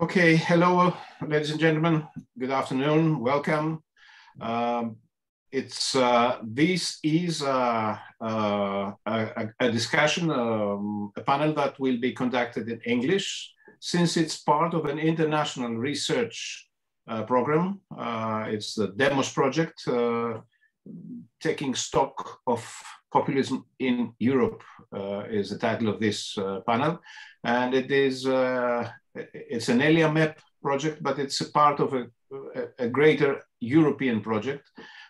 Okay, hello, ladies and gentlemen. Good afternoon. Welcome. Um, it's uh, this is uh, uh, a, a, discussion, um, a panel that will be conducted in English, since it's part of an international research uh, program. it's the Demos project taking stock of populism in Europe is the title of this panel, and it is it's an ELIAMEP project, but it's a part of a, a, greater European project.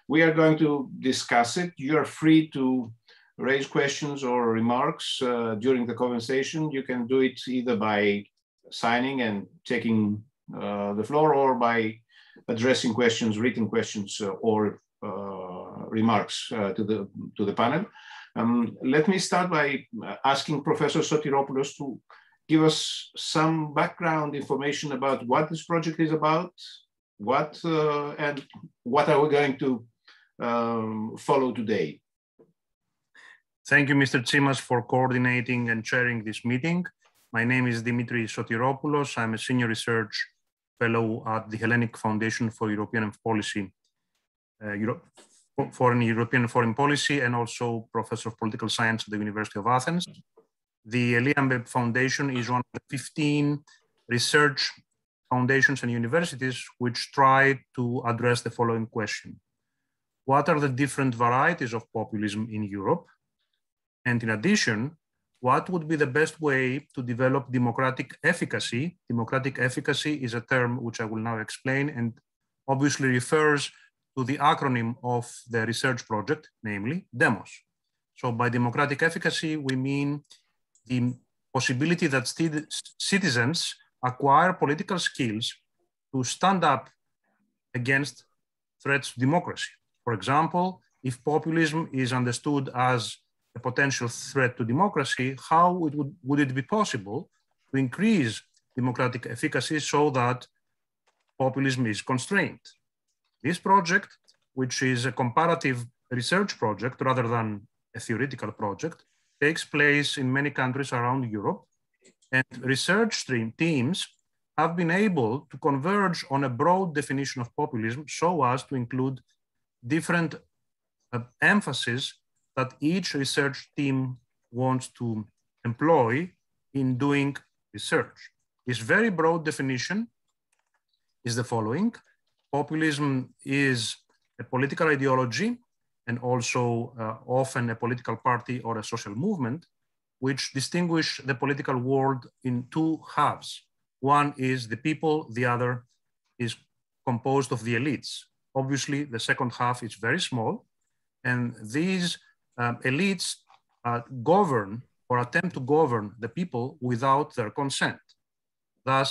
We are going to discuss it. You are free to raise questions or remarks uh, during the conversation. You can do it either by signing and taking uh, the floor or by addressing questions, written questions uh, or uh, remarks uh, to, the, to the panel. Um, let me start by asking Professor Sotiropoulos to give us some background information about what this project is about, what uh, and what are we going to um, follow today. Thank you, Mr. Tsimas, for coordinating and chairing this meeting. My name is Dimitri Sotiropoulos. I'm a senior research fellow at the Hellenic Foundation for European Policy, uh, Foreign European Foreign Policy, and also professor of political science at the University of Athens. The ELIAMEP Foundation is one of the 15 research foundations and universities which try to address the following question. What are the different varieties of populism in Europe? And in addition, what would be the best way to develop democratic efficacy? Democratic efficacy is a term which I will now explain and obviously refers to the acronym of the research project, namely DEMOS. So by democratic efficacy, we mean the possibility that citizens acquire political skills to stand up against threats to democracy. For example, if populism is understood as a potential threat to democracy, how it would, would it be possible to increase democratic efficacy so that populism is constrained? This project, which is a comparative research project rather than a theoretical project, takes place in many countries around Europe. And research teams have been able to converge on a broad definition of populism so as to include different uh, emphasis that each research team wants to employ in doing research. This very broad definition is the following. Populism is a political ideology and also uh, often a political party or a social movement, which distinguish the political world in two halves. One is the people, the other is composed of the elites. Obviously, the second half is very small, and these um, elites uh, govern or attempt to govern the people without their consent. Thus,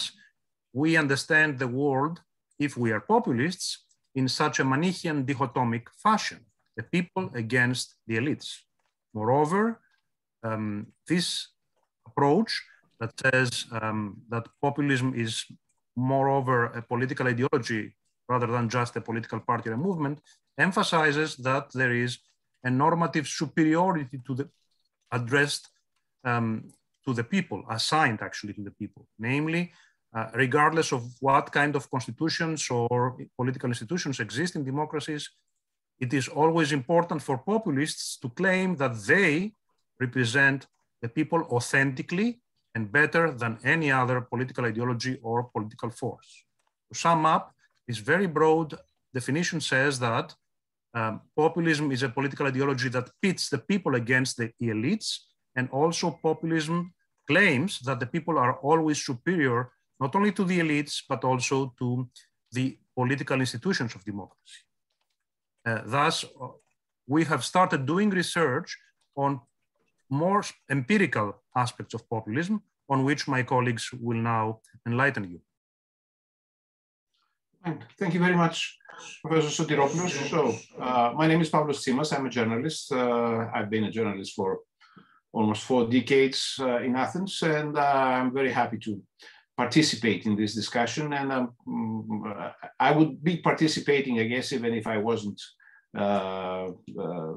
we understand the world, if we are populists, in such a Manichean dichotomic fashion the people against the elites. Moreover, um, this approach that says um, that populism is moreover a political ideology rather than just a political party or a movement emphasizes that there is a normative superiority to the addressed um, to the people, assigned actually to the people, namely, uh, regardless of what kind of constitutions or political institutions exist in democracies, it is always important for populists to claim that they represent the people authentically and better than any other political ideology or political force. To sum up, this very broad definition says that um, populism is a political ideology that pits the people against the elites, and also populism claims that the people are always superior not only to the elites, but also to the political institutions of democracy. Uh, thus, uh, we have started doing research on more empirical aspects of populism, on which my colleagues will now enlighten you. Thank you very much, Professor Sotiropoulos. So, uh, my name is Pavlos Tsimas. I'm a journalist. Uh, I've been a journalist for almost four decades uh, in Athens, and uh, I'm very happy to participate in this discussion. And um, I would be participating, I guess, even if I wasn't uh, uh,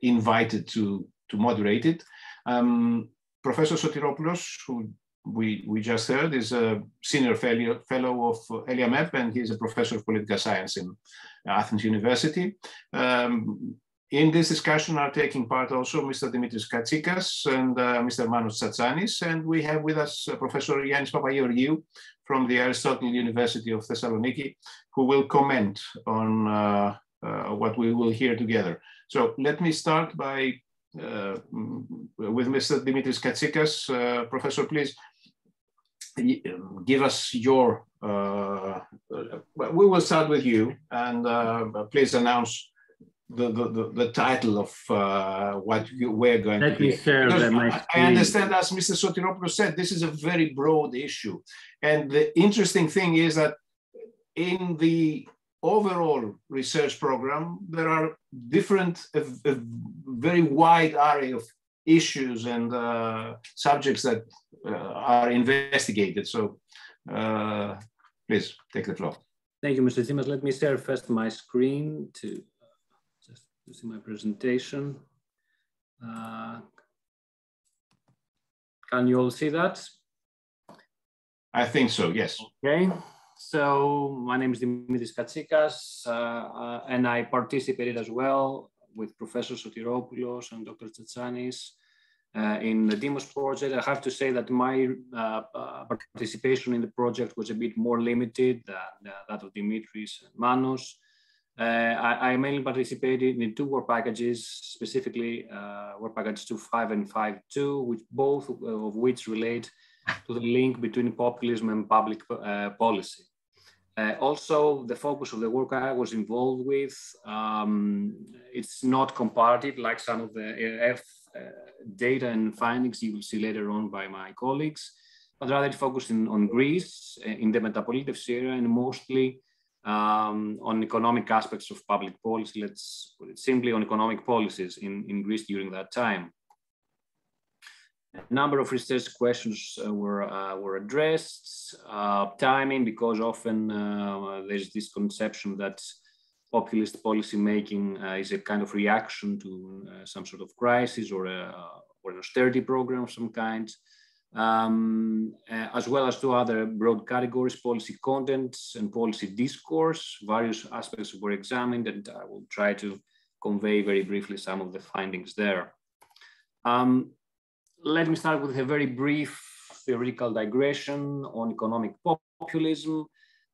invited to, to moderate it. Um, Professor Sotiropoulos, who we, we just heard, is a senior fellow, fellow of ELIAMEP, and he's a professor of political science in Athens University. Um, in this discussion are taking part also Mr. Dimitris Katsikas and uh, Mr. Manos Tsatsanis, and we have with us uh, Professor Yannis Papageorgiou from the Aristotle University of Thessaloniki, who will comment on uh, uh what we will hear together. So let me start by uh, with Mr. Dimitris Katsikas. Uh, professor, please give us your, we will start with you and please announce the, the, the, title of uh, what you, we're going Let to me share I, I understand, as Mr. Sotiropoulos said, this is a very broad issue. And the interesting thing is that in the overall research program, there are different, a, a very wide array of issues and uh, subjects that uh, are investigated. So uh, please take the floor. Thank you, Mr. Tsimas. Let me share first my screen to you see my presentation. Uh, can you all see that? I think so, yes. Okay. So my name is Dimitris Katsikas, uh, uh, and I participated as well with Professor Sotiropoulos and Dr. Tsatsanis uh, in the Demos project. I have to say that my uh, uh, participation in the project was a bit more limited than that of Dimitris and Manos. Uh, I, I, mainly participated in two work packages, specifically uh, work package 2.5 and 5.2, which both of which relate to the link between populism and public uh, policy. Uh, also, the focus of the work I was involved with, um, it's not comparative like some of the F uh, data and findings you will see later on by my colleagues, but rather it focused on Greece, in the Metapolitefsi era, and mostly um, on economic aspects of public policy, let's put it simply on economic policies in, in Greece during that time. A number of research questions uh, were, uh, were addressed. Uh, timing, because often uh, there's this conception that populist policy making uh, is a kind of reaction to uh, some sort of crisis or, a, or an austerity program of some kind um, uh, as well as two other broad categories, policy contents and policy discourse. Various aspects were examined and I will try to convey very briefly some of the findings there. Um, let me start with a very brief theoretical digression on economic populism.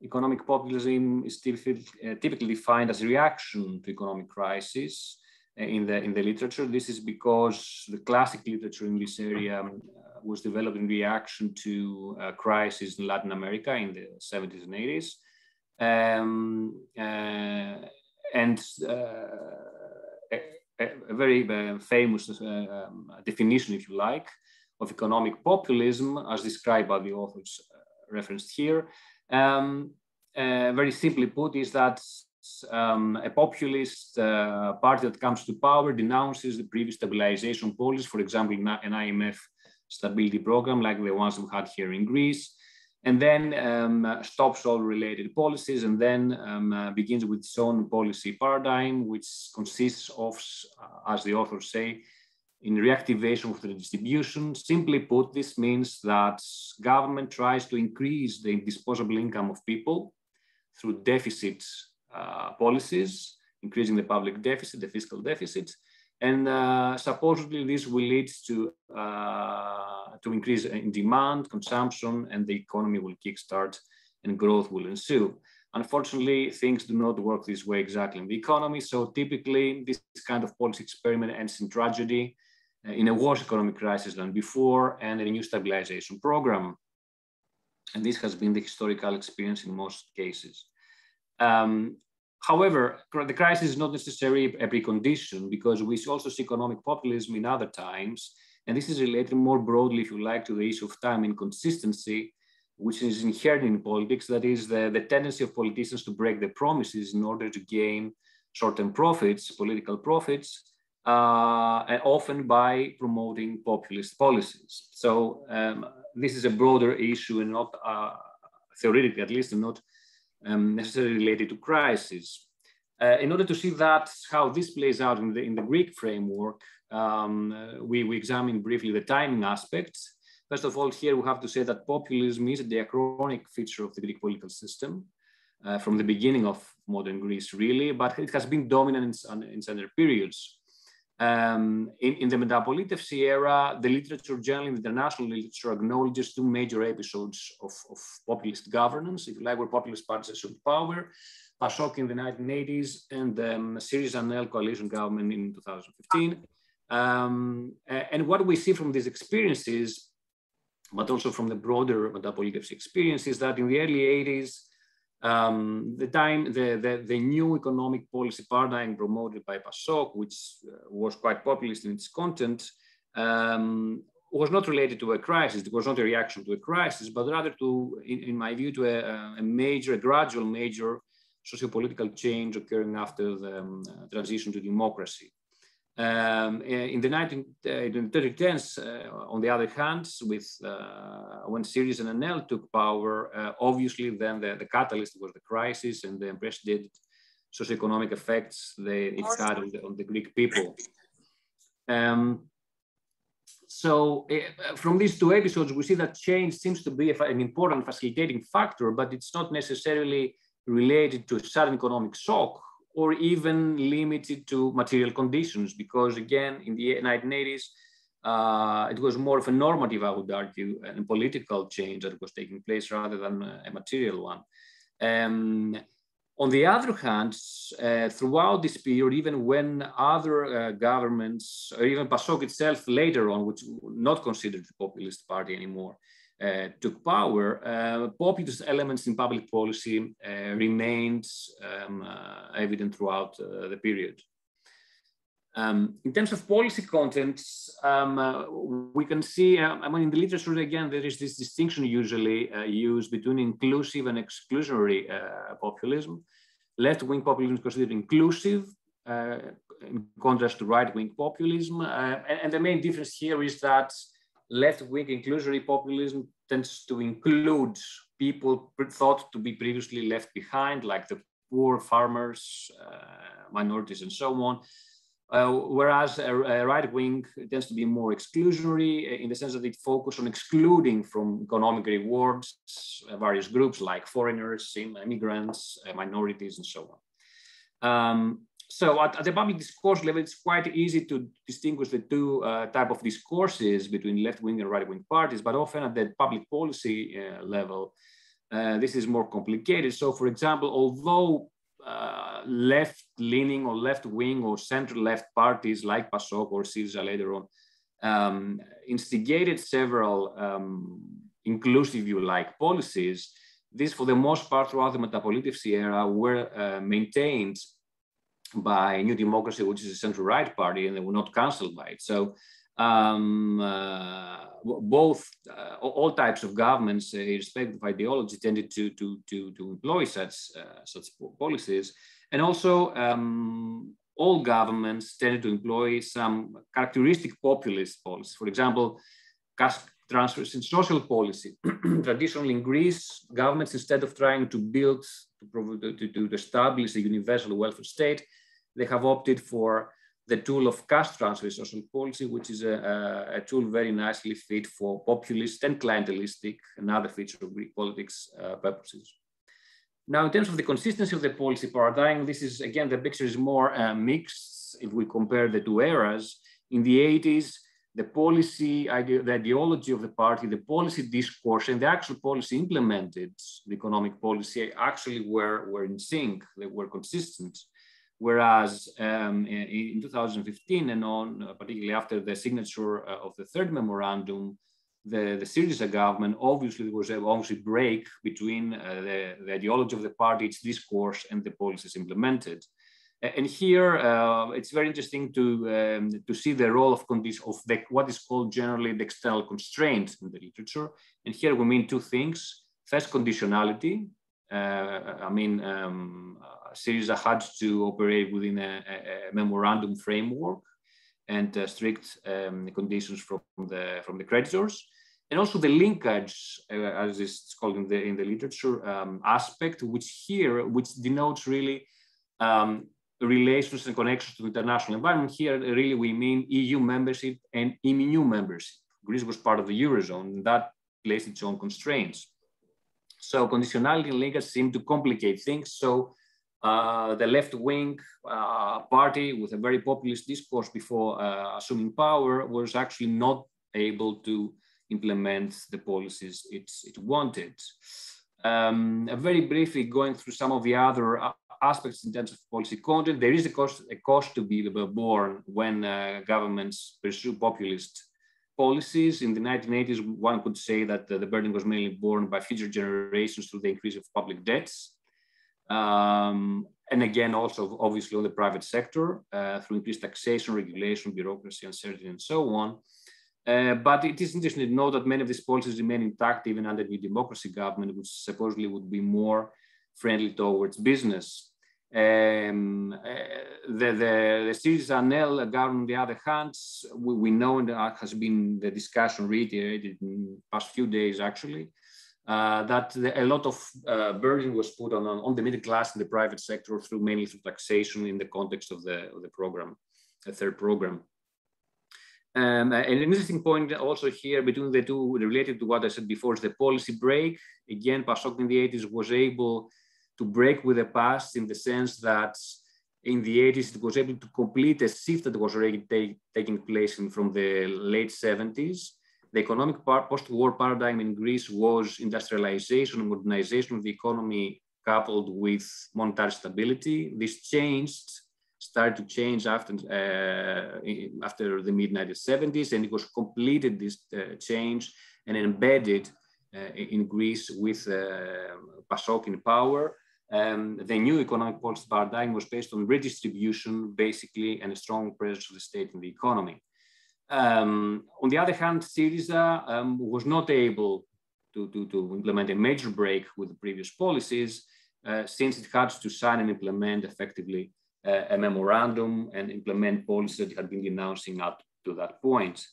Economic populism is typically, uh, defined as a reaction to economic crisis uh, in the, in the literature. This is because the classic literature in this area um, was developed in reaction to a crisis in Latin America in the 70s and 80s. Um, uh, and uh, a, a, very uh, famous uh, um, definition, if you like, of economic populism, as described by the authors uh, referenced here, um, very simply put, is that um, a populist uh, party that comes to power denounces the previous stabilization policies, for example, an IMF stability program like the ones we had here in Greece, and then um, stops all related policies and then um, uh, begins with its own policy paradigm, which consists of, uh, as the authors say, in reactivation of the distribution. Simply put, this means that government tries to increase the disposable income of people through deficit uh, policies, increasing the public deficit, the fiscal deficit, and uh, supposedly this will lead to, uh, to increase in demand, consumption, and the economy will kickstart and growth will ensue. Unfortunately, things do not work this way exactly in the economy. So typically, this kind of policy experiment ends in tragedy, uh, in a worse economic crisis than before, and a new stabilization program. And this has been the historical experience in most cases. Um, However, the crisis is not necessarily a precondition because we also see economic populism in other times. And this is related more broadly, if you like, to the issue of time inconsistency, which is inherent in politics. That is the, the tendency of politicians to break their promises in order to gain short-term profits, political profits, uh, and often by promoting populist policies. So um, this is a broader issue and not uh, theoretically, at least, and not um, necessarily related to crisis. Uh, in order to see that, how this plays out in the, in the Greek framework, um, we, we examine briefly the timing aspects. First of all, here we have to say that populism is a diachronic feature of the Greek political system uh, from the beginning of modern Greece, really, but it has been dominant in, in certain periods. Um, in, in, the Metapolitefsi era, the literature, generally the international literature, acknowledges two major episodes of, of populist governance, if you like, where populist parties assumed power. PASOK in the 1980s and the um, Syriza ANEL coalition government in 2015. Um, and what we see from these experiences, but also from the broader Metapolitefsi experience, is that in the early 80s, um, the time, the, the, the, new economic policy paradigm promoted by PASOK, which uh, was quite populist in its content, um, was not related to a crisis. It was not a reaction to a crisis, but rather to, in, in my view, to a, a, major, a gradual major socio-political change occurring after the um, transition to democracy. Um, in the 1930s, uh, uh, on the other hand, with uh, when Syriza and ANEL took power, uh, obviously then the, the, catalyst was the crisis and the unprecedented socioeconomic effects they, it had on the, on the Greek people. Um, so uh, from these two episodes, we see that change seems to be an important facilitating factor, but it's not necessarily related to a sudden economic shock or even limited to material conditions, because again, in the 1980s, uh, it was more of a normative, I would argue, and political change that was taking place rather than a material one. Um, on the other hand, uh, throughout this period, even when other uh, governments, or even PASOK itself later on, which not considered the populist party anymore, took power, uh, populist elements in public policy uh, remained um, evident throughout the period. Um, in terms of policy contents, um, uh, we can see, uh, I mean, in the literature, again, there is this distinction usually uh, used between inclusive and exclusionary populism. Left-wing populism is considered inclusive, in contrast to right-wing populism. And, and, the main difference here is that left-wing inclusionary populism tends to include people thought to be previously left behind, like the poor, farmers, uh, minorities, and so on. Uh, whereas a, a, right wing tends to be more exclusionary uh, in the sense that it focuses on excluding from economic rewards uh, various groups like foreigners, immigrants, uh, minorities, and so on. Um, so at, at, the public discourse level, it's quite easy to distinguish the two uh, type of discourses between left-wing and right-wing parties, but often at the public policy uh, level, uh, this is more complicated. So for example, although uh, left-leaning or left-wing or center-left parties like PASOK or Syriza later on um, instigated several um, inclusive, you like, policies, these for the most part throughout the Metapolitefsi era were uh, maintained by New Democracy, which is a center right party, and they were not cancelled by it. So um, uh, both uh, all types of governments, uh, irrespective of ideology, tended to to to, to employ such uh, such policies, and also um, all governments tended to employ some characteristic populist policies. For example, cash transfers in social policy. Traditionally in Greece, governments instead of trying to build to, to, to establish a universal welfare state, they have opted for the tool of cash transfer social policy, which is a, a, tool very nicely fit for populist and clientelistic, another feature of Greek politics uh, purposes. Now, in terms of the consistency of the policy paradigm, this is again, the picture is more uh, mixed if we compare the two eras. In the 80s, the policy, the ideology of the party, the policy discourse, and the actual policy implemented, the economic policy actually were, were in sync, they were consistent. Whereas um, in, in, 2015 and on, uh, particularly after the signature uh, of the third memorandum, the, the Syriza government obviously was a obviously break between uh, the, the, ideology of the party, its discourse, and the policies implemented. And here, uh, it's very interesting to um, to see the role of of the, what is called generally the external constraint in the literature. And here we mean two things: first, conditionality. Uh, I mean, um, Syriza had to operate within a, a memorandum framework and uh, strict um, conditions from the, from the creditors. And also the linkage, uh, as it's called in the, in the literature, um, aspect, which here, which denotes really um, relations and connections to the international environment. Here, really, we mean EU membership and EMU membership. Greece was part of the Eurozone, and that placed its own constraints. So conditionality and linkage seem to complicate things. So uh, the left wing uh, party with a very populist discourse before uh, assuming power was actually not able to implement the policies it, it wanted. Um, very briefly going through some of the other uh, aspects in terms of policy content, there is a cost, a cost to be borne when uh, governments pursue populist policies. In the 1980s, one could say that the burden was mainly borne by future generations through the increase of public debts. Um, and again, also obviously on the private sector uh, through increased taxation, regulation, bureaucracy, uncertainty, and so on. Uh, but it is interesting to note that many of these policies remain intact even under the new democracy government, which supposedly would be more friendly towards business. Um, uh, the, the, the Syriza ANEL government, on the other hand, we, we know and has been the discussion reiterated in the past few days actually, uh, that the, a lot of uh, burden was put on, on the middle class in the private sector through mainly through taxation in the context of the, of the program, the third program. Um, an interesting point also here between the two related to what I said before is the policy break. Again, PASOK in the 80s was able to break with the past in the sense that in the 80s it was able to complete a shift that was already take, taking place in, from the late 70s. The economic post-war paradigm in Greece was industrialization and modernization of the economy coupled with monetary stability. This changed, started to change after, uh, after the mid 1970s, and it was completed this uh, change and embedded uh, in Greece with uh, PASOK in power. Um, the new economic policy paradigm was based on redistribution, basically, and a strong presence of the state in the economy. Um, on the other hand, Syriza um, was not able to, to, to, implement a major break with the previous policies, uh, since it had to sign and implement effectively uh, a memorandum and implement policies that it had been denouncing up to that point.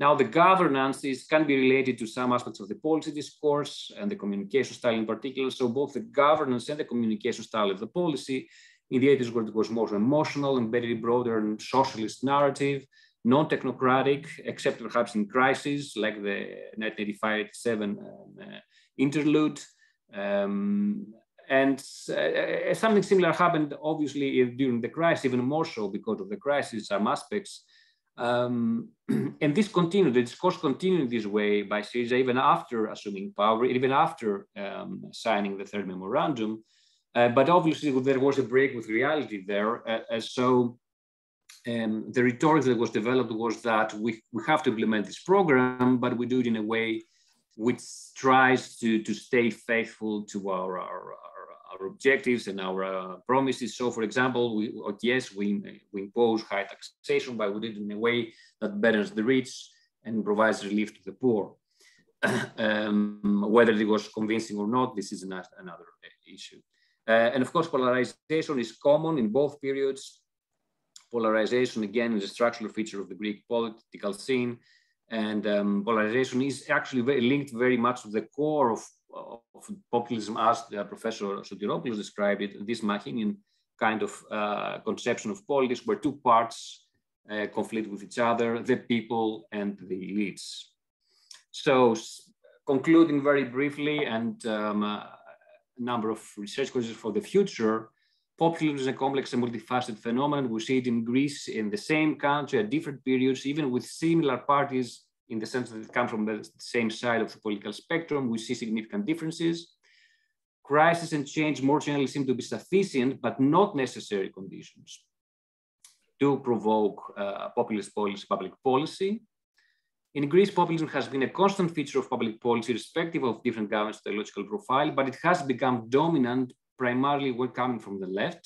Now, the governance is, can be related to some aspects of the policy discourse and the communication style in particular. So both the governance and the communication style of the policy in the 80s where it was more emotional, embedded broader and socialist narrative, non-technocratic, except perhaps in crises like the 1985-87 um, uh, interlude. Um, and uh, something similar happened, obviously, during the crisis, even more so because of the crisis, some aspects um, and this continued, the discourse continued this way by Syriza even after assuming power, even after um, signing the third memorandum. Uh, but obviously there was a break with reality there. Uh, so um, the rhetoric that was developed was that we, we have to implement this program, but we do it in a way which tries to, to stay faithful to our, our, our objectives and our uh, promises. So, for example, we, yes, we, we impose high taxation, but we did it in a way that burdens the rich and provides relief to the poor. um, whether it was convincing or not, this is another, another issue. Uh, and of course, polarization is common in both periods. Polarization, again, is a structural feature of the Greek political scene. And um, polarization is actually very linked very much to the core of of populism as uh, Professor Sotiropoulos described it, this Manichean kind of uh, conception of politics where two parts uh, conflict with each other, the people and the elites. So concluding very briefly and um, a number of research questions for the future, populism is a complex and multifaceted phenomenon. We see it in Greece in the same country at different periods, even with similar parties in the sense that it comes from the same side of the political spectrum, we see significant differences. Crisis and change more generally seem to be sufficient, but not necessary conditions to provoke uh, populist policy, public policy. In Greece, populism has been a constant feature of public policy, irrespective of different governments' ideological profile, but it has become dominant primarily were coming from the left,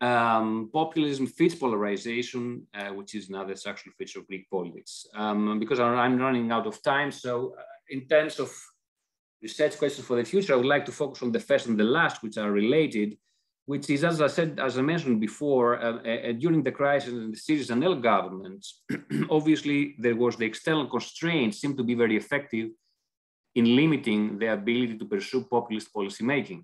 um, populism fits polarization, uh, which is another structural feature of Greek politics. Um, because I'm running out of time, so uh, in terms of research questions for the future, I would like to focus on the first and the last, which are related, which is, as I said, as I mentioned before, uh, uh, during the crisis in the Syriza ANEL government, obviously there was the external constraints seemed to be very effective in limiting the ability to pursue populist policy making.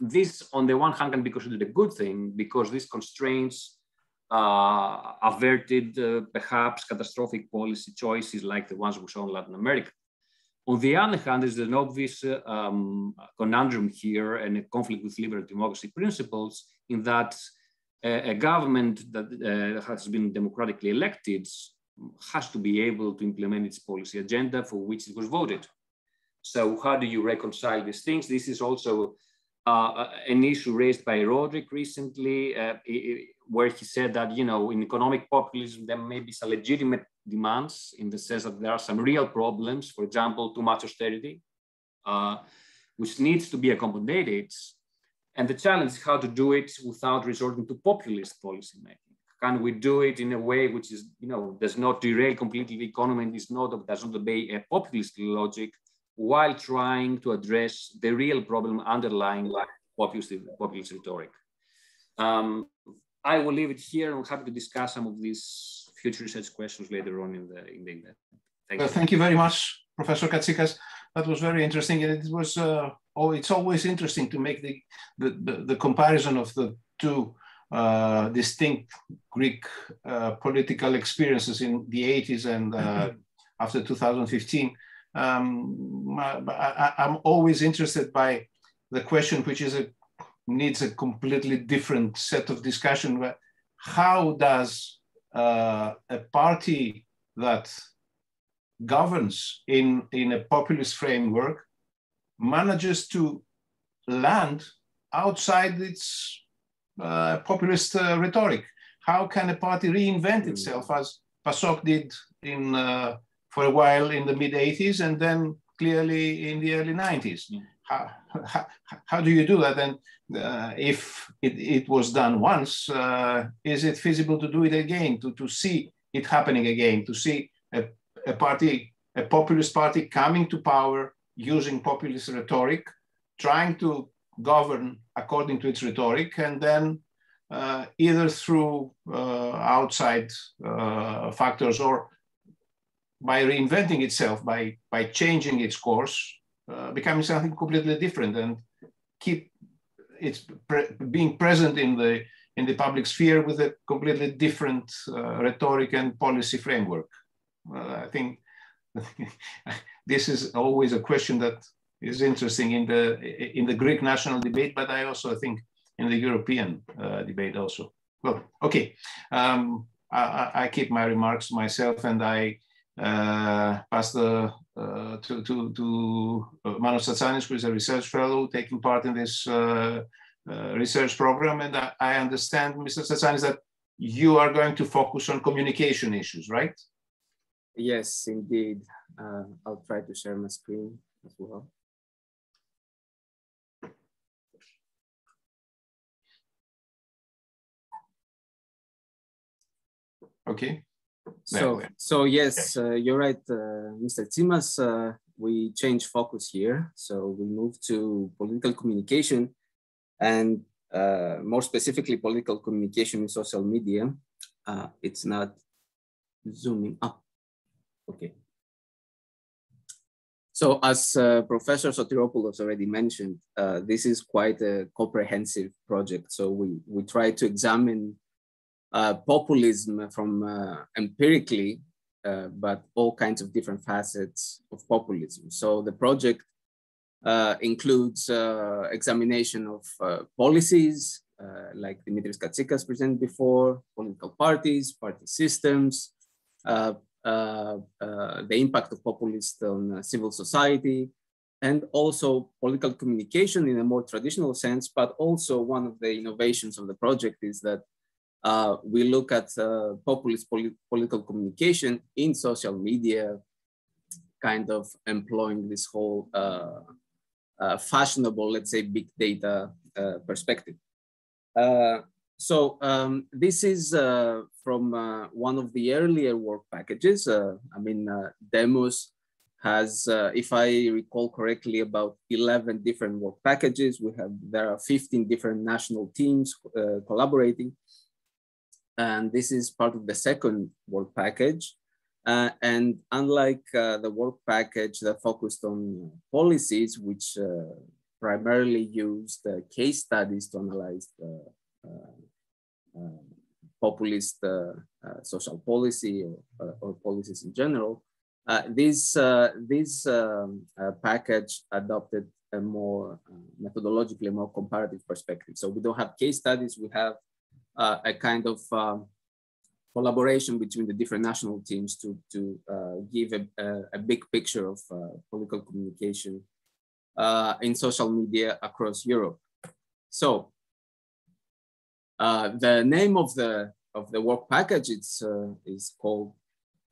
This, on the one hand, can be considered a good thing because these constraints uh, averted uh, perhaps catastrophic policy choices like the ones we saw in Latin America. On the other hand, there's an obvious uh, um, conundrum here and a conflict with liberal democracy principles in that a, a government that uh, has been democratically elected has to be able to implement its policy agenda for which it was voted. So how do you reconcile these things? This is also uh, an issue raised by Rodrik recently, uh, where he said that, you know, in economic populism, there may be some legitimate demands in the sense that there are some real problems, for example, too much austerity, uh, which needs to be accommodated. And the challenge is how to do it without resorting to populist policymaking. Can we do it in a way which is, you know, does not derail completely the economy and is not, does not obey a populist logic while trying to address the real problem underlying populist, populist rhetoric. Um, I will leave it here. I'm happy to discuss some of these future research questions later on in the, in the event. Thank, you. thank you very much, Professor Katsikas. That was very interesting. And it was, uh, oh, it's always interesting to make the, the, the, the comparison of the two uh, distinct Greek uh, political experiences in the 80s and uh, after 2015 um, I, am always interested by the question, which is a needs a completely different set of discussion. How does uh, a party that governs in, in a populist framework manages to land outside its uh, populist uh, rhetoric? How can a party reinvent hmm. itself as PASOK did in uh, for a while in the mid 80s and then clearly in the early 90s. Yeah. How, how, how, do you do that? And uh, if it, it, was done once, uh, is it feasible to do it again, to, to see it happening again, to see a, a party, a populist party coming to power using populist rhetoric, trying to govern according to its rhetoric, and then uh, either through uh, outside uh, factors or by reinventing itself, by, by changing its course, uh, becoming something completely different and keep its pre being present in the, in the public sphere with a completely different uh, rhetoric and policy framework. I think this is always a question that is interesting in the, in the Greek national debate, but I also think in the European uh, debate also. Well, okay. Um, I, I, keep my remarks myself and I uh, pass the uh, to to to uh, Manos Tsatsanis, who is a research fellow taking part in this research program. And I, I understand, Mr. Tsatsanis, that you are going to focus on communication issues, right? Yes, indeed. Uh, I'll try to share my screen as well. Okay. So, so yes, uh, you're right, uh, Mr. Tsimas. Uh, we change focus here. So we move to political communication and uh, more specifically political communication in social media. Uh, it's not zooming up. Okay. So as uh, Professor Sotiropoulos already mentioned, this is quite a comprehensive project. So we, we try to examine uh, populism from uh, empirically, uh, but all kinds of different facets of populism. So the project uh, includes uh, examination of policies, like Dimitris Katsikas presented before, political parties, party systems, the impact of populists on civil society, and also political communication in a more traditional sense, but also one of the innovations of the project is that uh, we look at uh, populist polit political communication in social media, kind of employing this whole uh, uh fashionable, let's say, big data uh, perspective. So um, this is from one of the earlier work packages. I mean, Demos has, if I recall correctly, about 11 different work packages. We have, there are 15 different national teams collaborating and this is part of the second work package. Uh, and unlike uh, the work package that focused on policies, which uh, primarily used case studies to analyze the populist social policy or, or policies in general. Uh, this uh, this um, uh, package adopted a more methodologically more comparative perspective. So we don't have case studies. We have a kind of um, collaboration between the different national teams to to give a, a, a, big picture of political communication in social media across Europe. So the name of the of the work package it's is called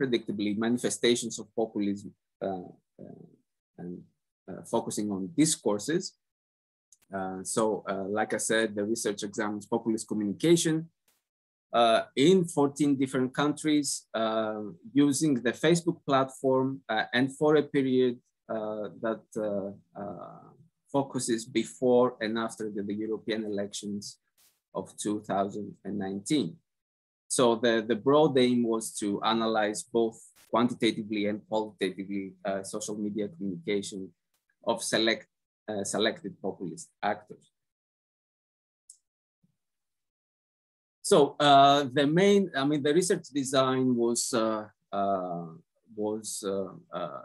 predictably manifestations of populism uh, uh, and uh, focusing on discourses. So, like I said, the research examines populist communication uh, in 14 different countries uh, using the Facebook platform uh, and for a period that focuses before and after the, the, European elections of 2019. So the, the broad aim was to analyze both quantitatively and qualitatively uh, social media communication of select, uh, selected populist actors. So uh, the main, I mean, the research design was uh, uh, was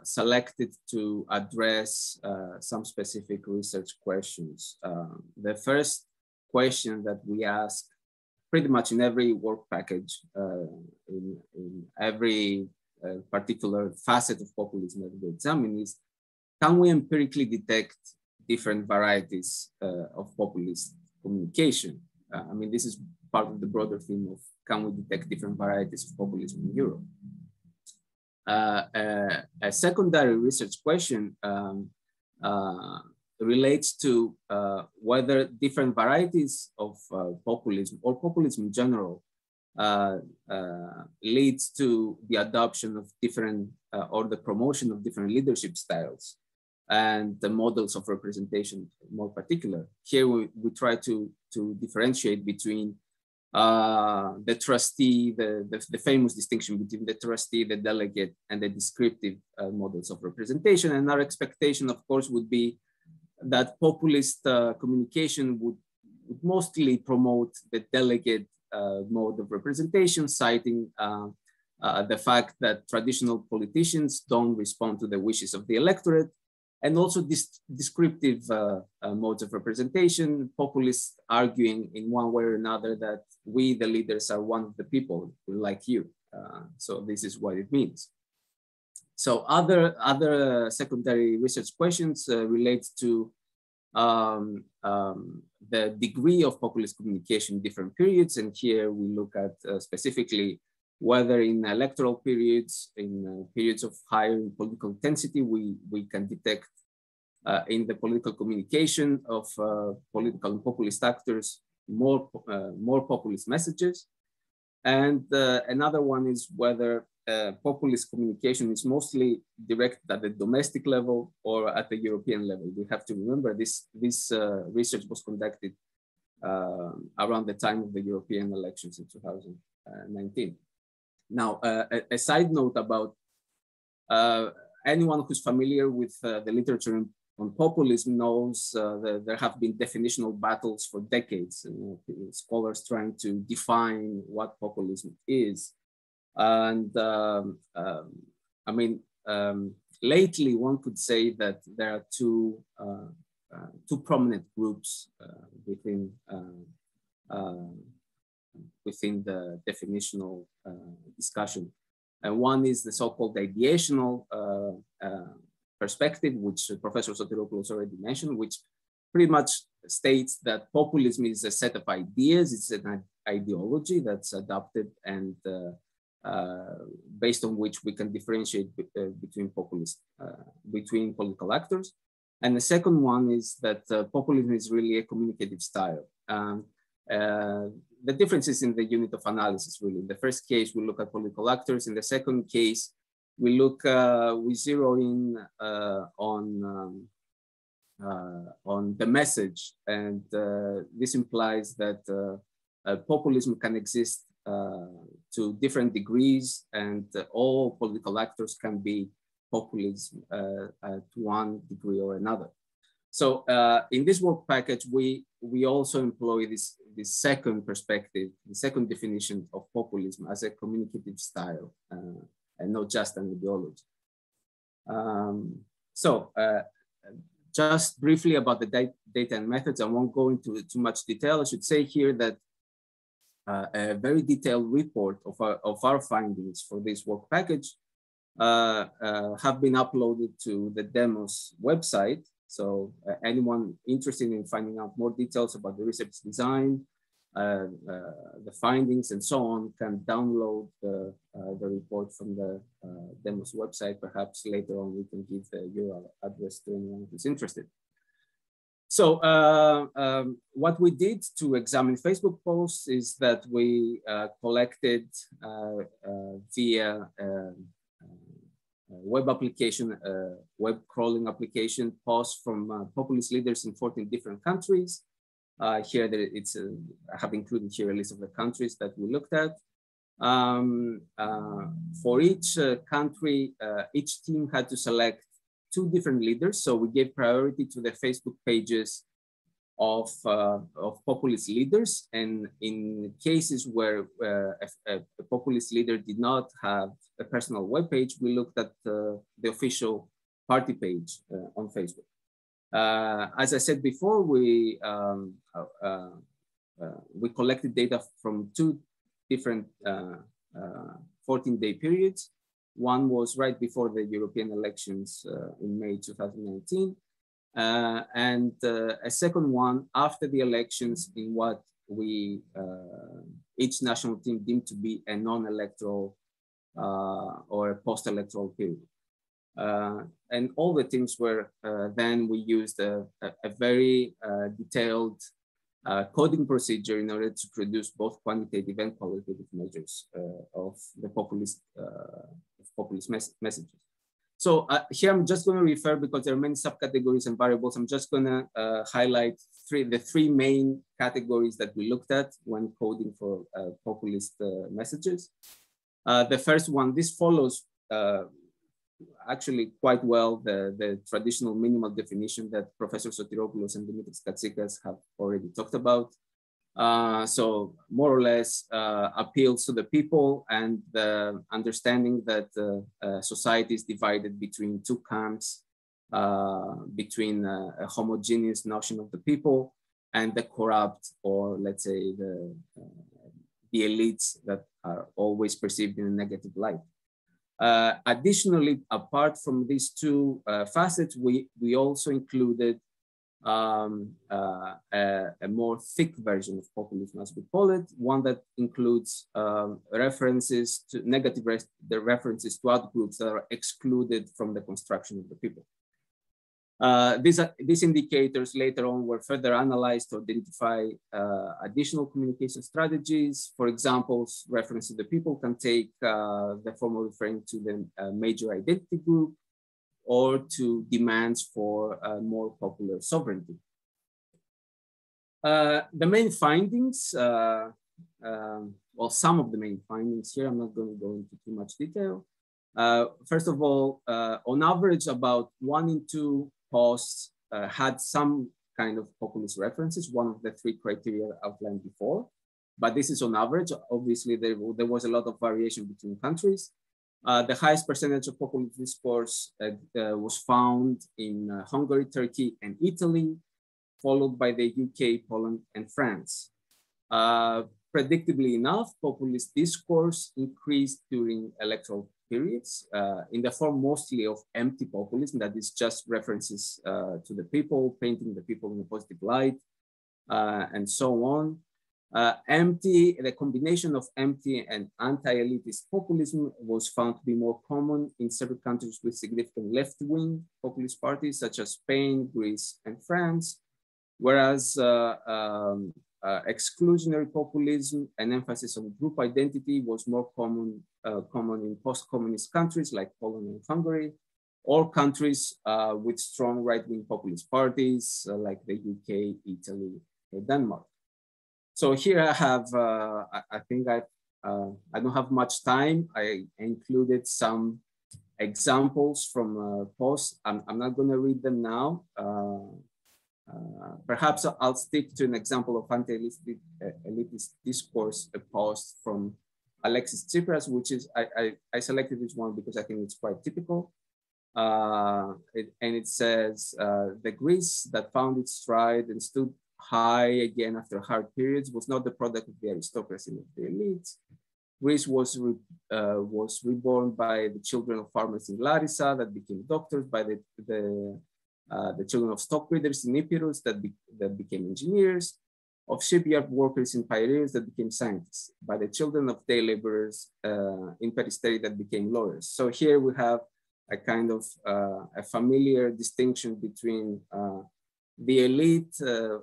selected to address some specific research questions. the first question that we asked pretty much in every work package, uh, in, in, every uh, particular facet of populism that we examine is, can we empirically detect different varieties uh, of populist communication? Uh, I mean, this is part of the broader theme of can we detect different varieties of populism in Europe? Uh, uh, a secondary research question um, relates to uh, whether different varieties of uh, populism or populism in general uh, uh leads to the adoption of different uh, or the promotion of different leadership styles and the models of representation more particular. Here we, we try to, to differentiate between uh, the trustee, the, the, the, famous distinction between the trustee, the delegate, and the descriptive models of representation. And our expectation, of course, would be that populist uh, communication would, would, mostly promote the delegate uh, mode of representation, citing uh, uh, the fact that traditional politicians don't respond to the wishes of the electorate, and also this descriptive uh, uh, modes of representation, populists arguing in one way or another that we, the leaders, are one of the people like you. so this is what it means. So other, other secondary research questions uh, relate to um, um, the degree of populist communication in different periods. And here we look at uh, specifically whether in electoral periods, in uh, periods of higher political intensity, we, we can detect uh, in the political communication of uh, political and populist actors more, uh, more populist messages. And uh, another one is whether uh, populist communication is mostly directed at the domestic level or at the European level. We have to remember this, this research was conducted around the time of the European elections in 2019. Now, uh, a, a, side note about uh, anyone who's familiar with uh, the literature on populism knows that there have been definitional battles for decades, know, scholars trying to define what populism is. And um, um, I mean, um, lately one could say that there are two, uh, uh, two prominent groups uh, within, uh, uh, within the definitional uh, discussion. And one is the so-called ideational perspective, which Professor Sotiropoulos already mentioned, which pretty much states that populism is a set of ideas, it's an ideology that's adopted and uh, uh, based on which we can differentiate uh, between populist, uh, between political actors. And the second one is that populism is really a communicative style. Um, the difference is in the unit of analysis, really. In the first case, we look at political actors. In the second case, we look, uh, we zero in uh, on, um, uh, on the message. And this implies that populism can exist uh, to different degrees, and uh, all political actors can be populism uh, to one degree or another. So uh, in this work package, we, we also employ this, this second perspective, the second definition of populism as a communicative style uh, and not just an ideology. Um, so uh, just briefly about the data and methods, I won't go into too much detail. I should say here that uh, a very detailed report of our, of our findings for this work package uh, uh, have been uploaded to the demos website. So uh, anyone interested in finding out more details about the research design, uh, uh, the findings and so on can download the, the report from the demos website. Perhaps later on we can give the URL address to anyone who's interested. So uh, um, what we did to examine Facebook posts is that we uh, collected uh, uh via um, uh, web application, uh, web crawling application posts from uh, populist leaders in 14 different countries. Uh, here it's, uh, I have included here a list of the countries that we looked at. Um, for each country, each team had to select two different leaders. So we gave priority to the Facebook pages of, uh, of populist leaders. And in cases where uh, a, a, populist leader did not have a personal web page, we looked at uh, the official party page uh, on Facebook. Uh, as I said before, we, um, uh, we collected data from two different 14-day periods. One was right before the European elections in May 2019. Uh, and uh, a second one after the elections in what we, each national team deemed to be a non-electoral or a post-electoral period. Uh, and all the teams were uh, then we used a, a, a very uh, detailed coding procedure in order to produce both quantitative and qualitative measures of the populist populist mes messages. So uh, here I'm just going to refer because there are many subcategories and variables. I'm just going to uh, highlight three, the three main categories that we looked at when coding for uh, populist uh, messages. Uh, the first one, this follows uh, actually quite well the, the traditional minimal definition that Professor Sotiropoulos and Dimitris Katsikas have already talked about. Uh, so more or less uh, appeals to the people and the understanding that uh, uh society is divided between two camps, uh, between a homogeneous notion of the people and the corrupt, or let's say the, the elites that are always perceived in a negative light. additionally, apart from these two facets, we, we also included um, uh, a, a, more thick version of populism, as we call it, one that includes um, references to negative res the references to other groups that are excluded from the construction of the people. Uh, these, these indicators later on were further analyzed to identify uh, additional communication strategies. For example, reference to the people can take uh, the form of referring to the uh, major identity group, or to demands for uh, more popular sovereignty. Uh, the main findings, uh, um, well, some of the main findings here, I'm not going to go into too much detail. First of all, on average, about one in two posts had some kind of populist references, one of the three criteria outlined before. But this is on average. Obviously, there, there was a lot of variation between countries. Uh, the highest percentage of populist discourse uh, uh, was found in uh, Hungary, Turkey, and Italy, followed by the UK, Poland, and France. Uh, predictably enough, populist discourse increased during electoral periods in the form mostly of empty populism, that is just references to the people, painting the people in a positive light, and so on. Uh, empty, the combination of empty and anti-elitist populism was found to be more common in several countries with significant left-wing populist parties such as Spain, Greece, and France, whereas uh, um, uh, exclusionary populism and emphasis on group identity was more common, uh, common in post-communist countries like Poland and Hungary, or countries uh, with strong right-wing populist parties uh, like the UK, Italy, and Denmark. So here I have, uh, I, think I, uh, I don't have much time. I included some examples from uh, posts. I'm, I'm not gonna read them now. Uh, uh, perhaps I'll stick to an example of anti-elitist discourse, a post from Alexis Tsipras, which is, I, I, I, selected this one because I think it's quite typical. Uh, it, and it says, uh, the Greece that found its stride and stood high again after hard periods was not the product of the aristocracy of the elites. Greece was, re, uh, was reborn by the children of farmers in Larissa that became doctors, by the, the, uh, the children of stock breeders in Epirus that, be, that became engineers, of shipyard workers in Piraeus that became scientists, by the children of day laborers uh, in Peristeri that became lawyers. So here we have a kind of uh, a familiar distinction between uh, the elite uh,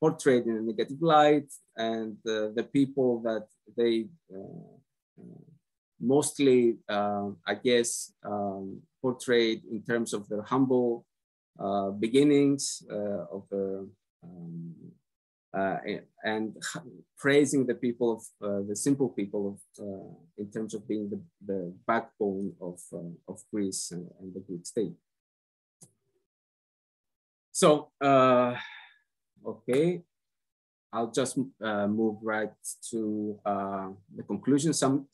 portrayed in a negative light and uh, the people that they uh, mostly, I guess, um, portrayed in terms of their humble beginnings of the um, uh, and praising the people of uh, the simple people of uh, in terms of being the, the backbone of, of Greece and, and, the Greek state. So, okay, I'll just uh, move right to uh, the conclusion. Some,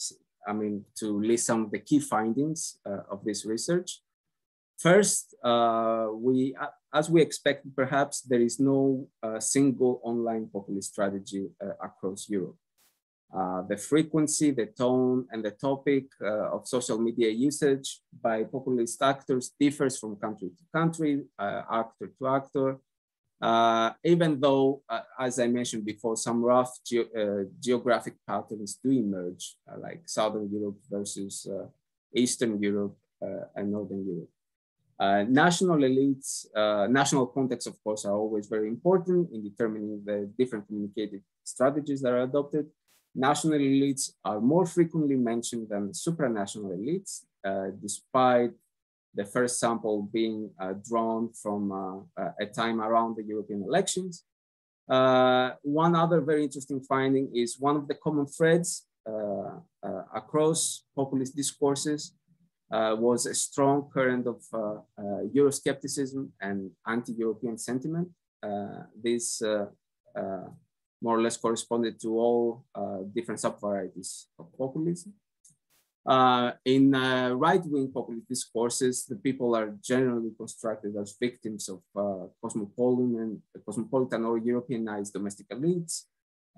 I mean, to list some of the key findings uh, of this research. First, we as we expected, perhaps there is no uh, single online populist strategy uh, across Europe. Uh, the frequency, the tone, and the topic uh, of social media usage by populist actors differs from country to country, uh, actor to actor, uh, even though, as I mentioned before, some rough ge geographic patterns do emerge, like Southern Europe versus Eastern Europe and Northern Europe. Uh, national elites, uh, national contexts, of course, are always very important in determining the different communicative strategies that are adopted. National elites are more frequently mentioned than supranational elites, uh, despite the first sample being uh, drawn from uh, a time around the European elections. one other very interesting finding is one of the common threads across populist discourses uh, was a strong current of uh, uh, Euroscepticism and anti-European sentiment. Uh, this uh, uh, more or less corresponded to all different subvarieties of populism. in right-wing populist discourses, the people are generally constructed as victims of cosmopolitan, cosmopolitan or Europeanized domestic elites,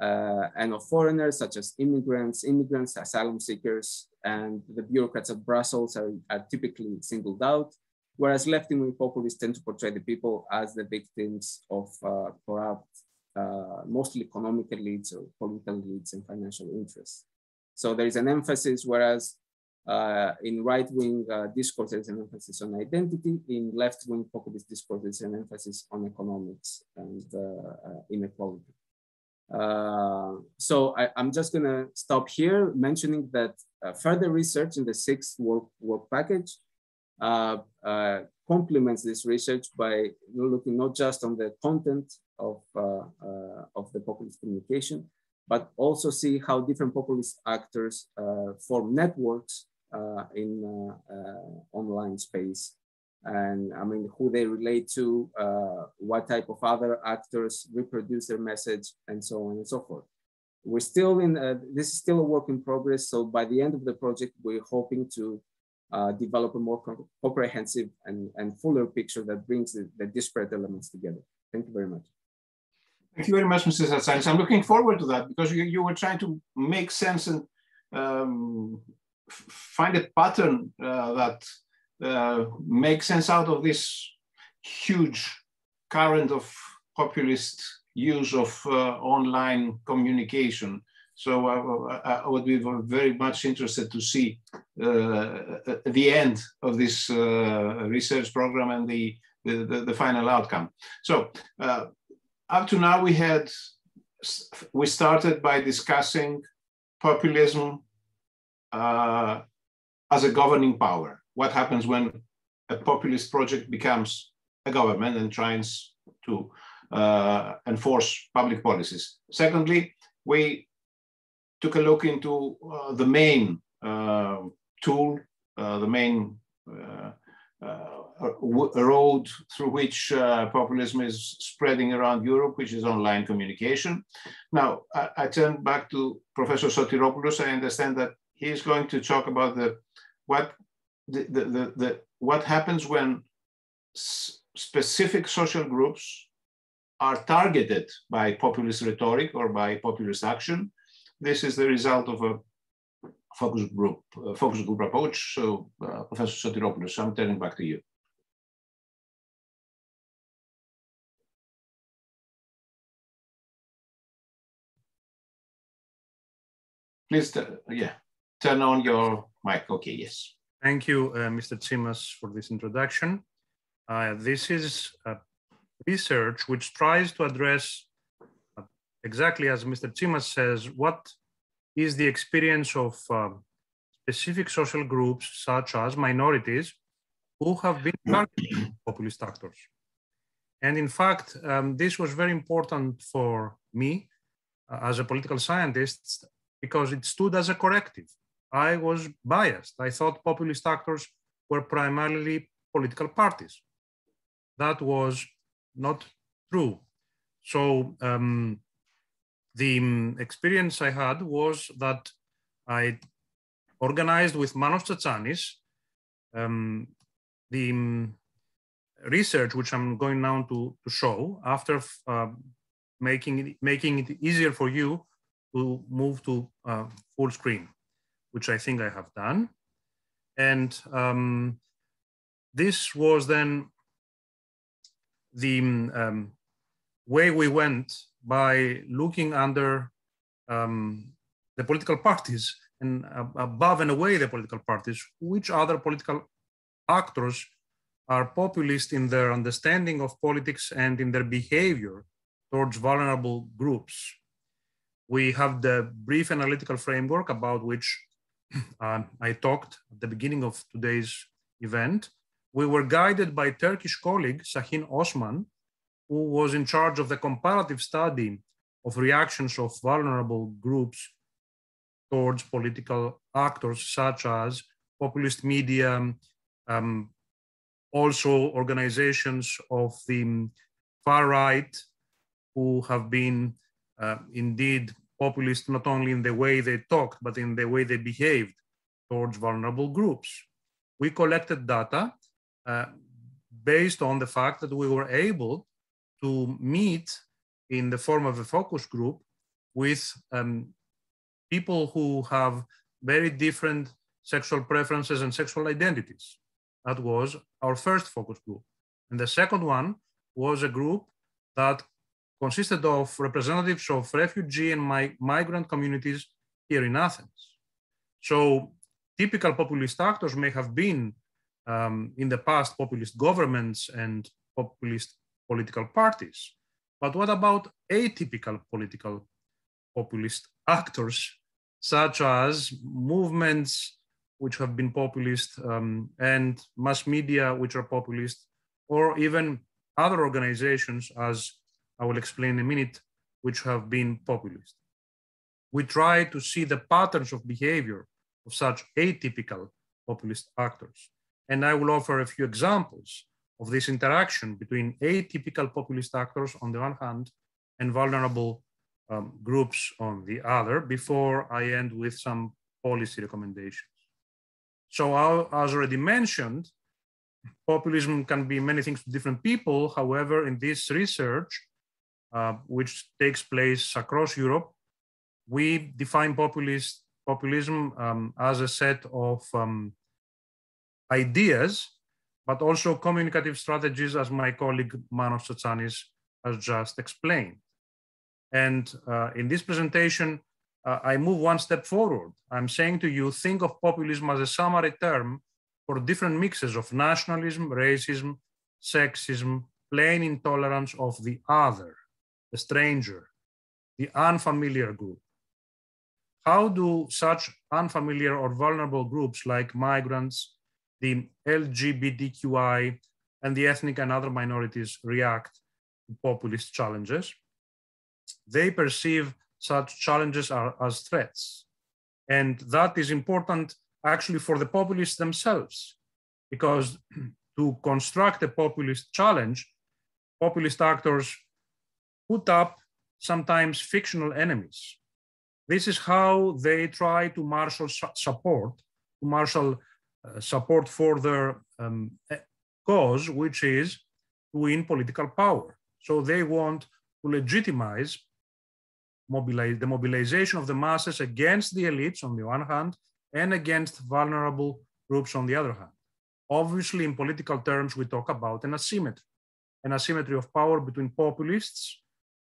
uh, and of foreigners such as immigrants, immigrants, asylum seekers, and the bureaucrats of Brussels are, are typically singled out, whereas left-wing populists tend to portray the people as the victims of uh, corrupt, uh, mostly economic elites or political elites and financial interests. So there is an emphasis, whereas uh, in right-wing uh, discourse, there's an emphasis on identity. In left-wing populist discourse, there's an emphasis on economics and uh, inequality. Uh, so I, am just gonna stop here mentioning that uh, further research in the sixth work, work package uh, uh Uh, uh, complements this research by looking not just on the content of, uh, uh of the populist communication, but also see how different populist actors form networks in online space and I mean, who they relate to, uh, what type of other actors reproduce their message, and so on and so forth. We're still in, uh, this is still a work in progress. So by the end of the project, we're hoping to uh, develop a more co comprehensive and, and fuller picture that brings the, the, disparate elements together. Thank you very much. Thank you very much, Mr. Tsatsanis. I'm looking forward to that because you, you were trying to make sense and um, find a pattern uh, that uh, make sense out of this huge current of populist use of uh, online communication. So uh, I would be very much interested to see uh, the end of this uh, research program and the, the, the, final outcome. So up to now we had, we started by discussing populism as a governing power what happens when a populist project becomes a government and tries to uh, enforce public policies. Secondly, we took a look into uh, the main uh, tool, uh, the main uh, road through which populism is spreading around Europe, which is online communication. Now, I, I, turn back to Professor Sotiropoulos. I understand that he is going to talk about the what the, the, the, the what happens when specific social groups are targeted by populist rhetoric or by populist action. This is the result of a focus group, focus group approach. So, uh, Professor Sotiropoulos, I'm turning back to you. Please, yeah, turn on your mic. Okay, yes. Thank you, uh, Mr. Tsimas, for this introduction. Uh, this is research which tries to address exactly as Mr. Tsimas says, what is the experience of um, specific social groups such as minorities who have been targeted populist actors. And in fact, um, this was very important for me uh, as a political scientist because it stood as a corrective. I was biased. I thought populist actors were primarily political parties. That was not true. So um, the um, experience I had was that I organized with Manos Tsatsanis um, the um, research, which I'm going now to, to show after uh, making, it, making it easier for you to move to uh, full screen, which I think I have done. And um, this was then the um, way we went by looking under um, the political parties and above and away the political parties, which other political actors are populist in their understanding of politics and in their behavior towards vulnerable groups. We have the brief analytical framework about which uh, I talked at the beginning of today's event, we were guided by Turkish colleague Sahin Osman, who was in charge of the comparative study of reactions of vulnerable groups towards political actors such as populist media, um, also organizations of the far right who have been uh, indeed populist not only in the way they talked, but in the way they behaved towards vulnerable groups. We collected data uh, based on the fact that we were able to meet in the form of a focus group with um, people who have very different sexual preferences and sexual identities. That was our first focus group. And the second one was a group that consisted of representatives of refugee and mi migrant communities here in Athens. So typical populist actors may have been um, in the past populist governments and populist political parties. But what about atypical political populist actors, such as movements which have been populist um, and mass media which are populist, or even other organizations, as I will explain in a minute, which have been populist. We try to see the patterns of behavior of such atypical populist actors. And I will offer a few examples of this interaction between atypical populist actors on the one hand and vulnerable um, groups on the other before I end with some policy recommendations. So as already mentioned, populism can be many things to different people. However, in this research, uh, which takes place across Europe, we define populist, populism um, as a set of um, ideas, but also communicative strategies, as my colleague Manos Tsatsanis has just explained. And uh, in this presentation, uh, I move one step forward. I'm saying to you, think of populism as a summary term for different mixes of nationalism, racism, sexism, plain intolerance of the other, the stranger, the unfamiliar group. How do such unfamiliar or vulnerable groups like migrants, the LGBTQI and the ethnic and other minorities react to populist challenges. They perceive such challenges are, as threats. And that is important actually for the populists themselves, because to construct a populist challenge, populist actors put up sometimes fictional enemies. This is how they try to marshal support, to marshal support for their um, cause, which is to win political power. So they want to legitimize mobilize, the mobilization of the masses against the elites on the one hand and against vulnerable groups on the other hand. Obviously, in political terms, we talk about an asymmetry, an asymmetry of power between populists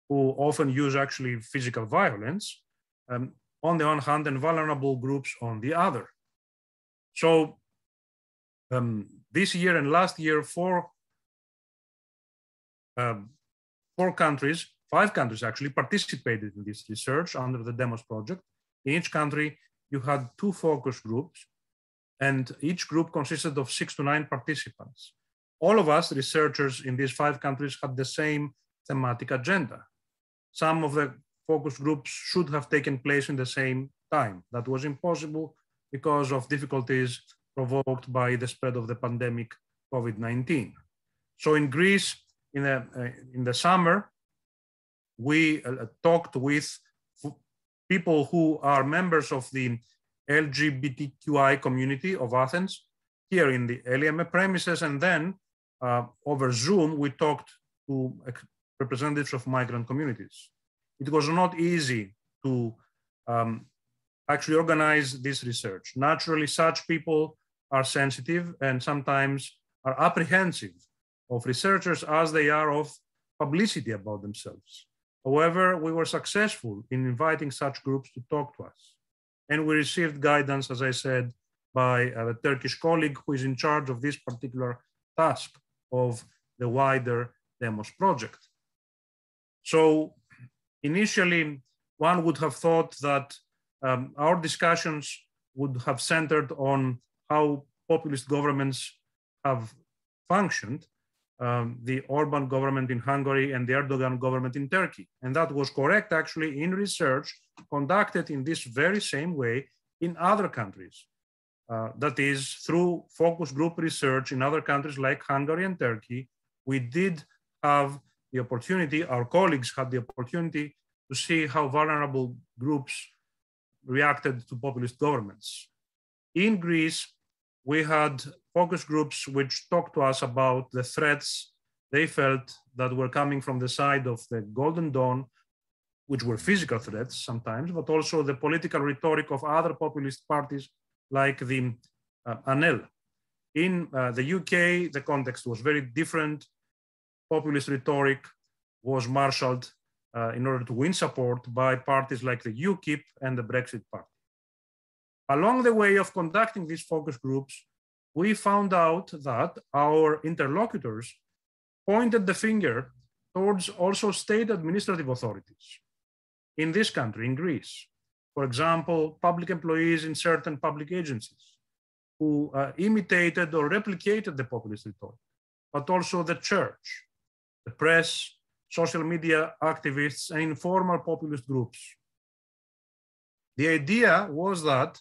who often use actually physical violence um, on the one hand and vulnerable groups on the other. So um, this year and last year, four, um, four countries, five countries actually participated in this research under the DEMOS project. In each country, you had two focus groups and each group consisted of six to nine participants. All of us researchers in these five countries had the same thematic agenda. Some of the focus groups should have taken place in the same time. That was impossible because of difficulties provoked by the spread of the pandemic COVID-19. So in Greece, in the, uh, in the summer, we uh, talked with people who are members of the LGBTQI community of Athens here in the ELIAMEP premises. And then uh, over Zoom, we talked to representatives of migrant communities. It was not easy to um, actually organize this research. Naturally, such people are sensitive and sometimes are apprehensive of researchers as they are of publicity about themselves. However, we were successful in inviting such groups to talk to us. And we received guidance, as I said, by uh, a Turkish colleague who is in charge of this particular task of the wider Demos project. So initially, one would have thought that um, our discussions would have centered on how populist governments have functioned, um, the Orban government in Hungary and the Erdogan government in Turkey. And that was correct actually in research conducted in this very same way in other countries. Uh, that is through focus group research in other countries like Hungary and Turkey, we did have the opportunity, our colleagues had the opportunity to see how vulnerable groups reacted to populist governments. In Greece, we had focus groups which talked to us about the threats they felt that were coming from the side of the Golden Dawn, which were physical threats sometimes, but also the political rhetoric of other populist parties like the uh, ANEL. In uh, the UK, the context was very different. Populist rhetoric was marshaled uh, in order to win support by parties like the UKIP and the Brexit Party. Along the way of conducting these focus groups, we found out that our interlocutors pointed the finger towards also state administrative authorities in this country, in Greece. For example, public employees in certain public agencies who uh, imitated or replicated the populist rhetoric, but also the church, the press, social media activists, and informal populist groups. The idea was that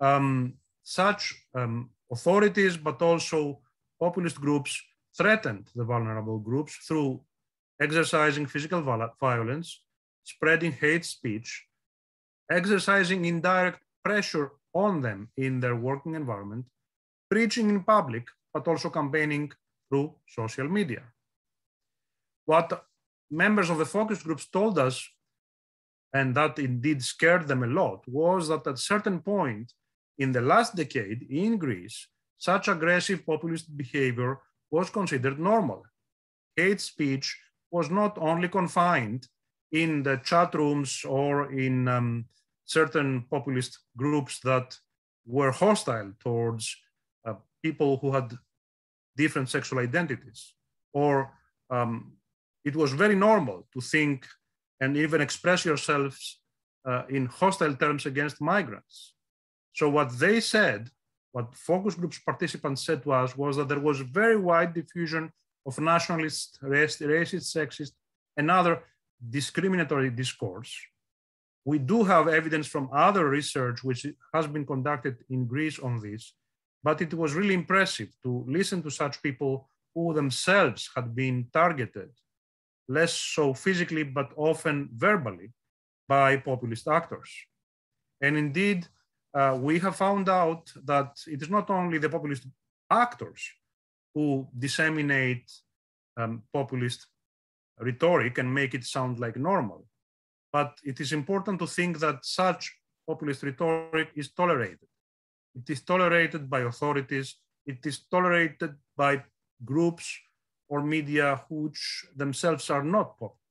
um, such um, authorities, but also populist groups threatened the vulnerable groups through exercising physical violence, spreading hate speech, exercising indirect pressure on them in their working environment, preaching in public, but also campaigning through social media. What members of the focus groups told us, and that indeed scared them a lot, was that at a certain point in the last decade in Greece, such aggressive populist behavior was considered normal. Hate speech was not only confined in the chat rooms or in um, certain populist groups that were hostile towards uh, people who had different sexual identities. Or um, it was very normal to think and even express yourselves uh, in hostile terms against migrants. So what they said, what focus groups participants said to us was that there was very wide diffusion of nationalist, racist, sexist, and other discriminatory discourse. We do have evidence from other research which has been conducted in Greece on this, but it was really impressive to listen to such people who themselves had been targeted, less so physically, but often verbally, by populist actors. And indeed, uh, we have found out that it is not only the populist actors who disseminate um, populist rhetoric and make it sound like normal, but it is important to think that such populist rhetoric is tolerated. It is tolerated by authorities. It is tolerated by groups or media which themselves are not popular.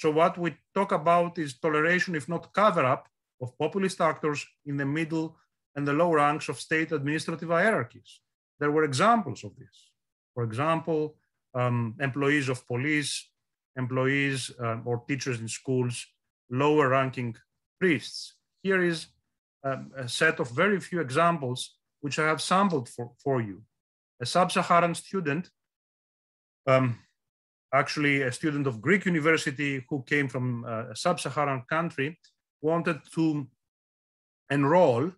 So what we talk about is toleration, if not cover up, of populist actors in the middle and the low ranks of state administrative hierarchies. There were examples of this. For example, um, employees of police, employees uh, or teachers in schools, lower ranking priests. Here is um, a set of very few examples which I have sampled for, for you. A sub-Saharan student, um, actually a student of Greek university who came from a sub-Saharan country, wanted to enroll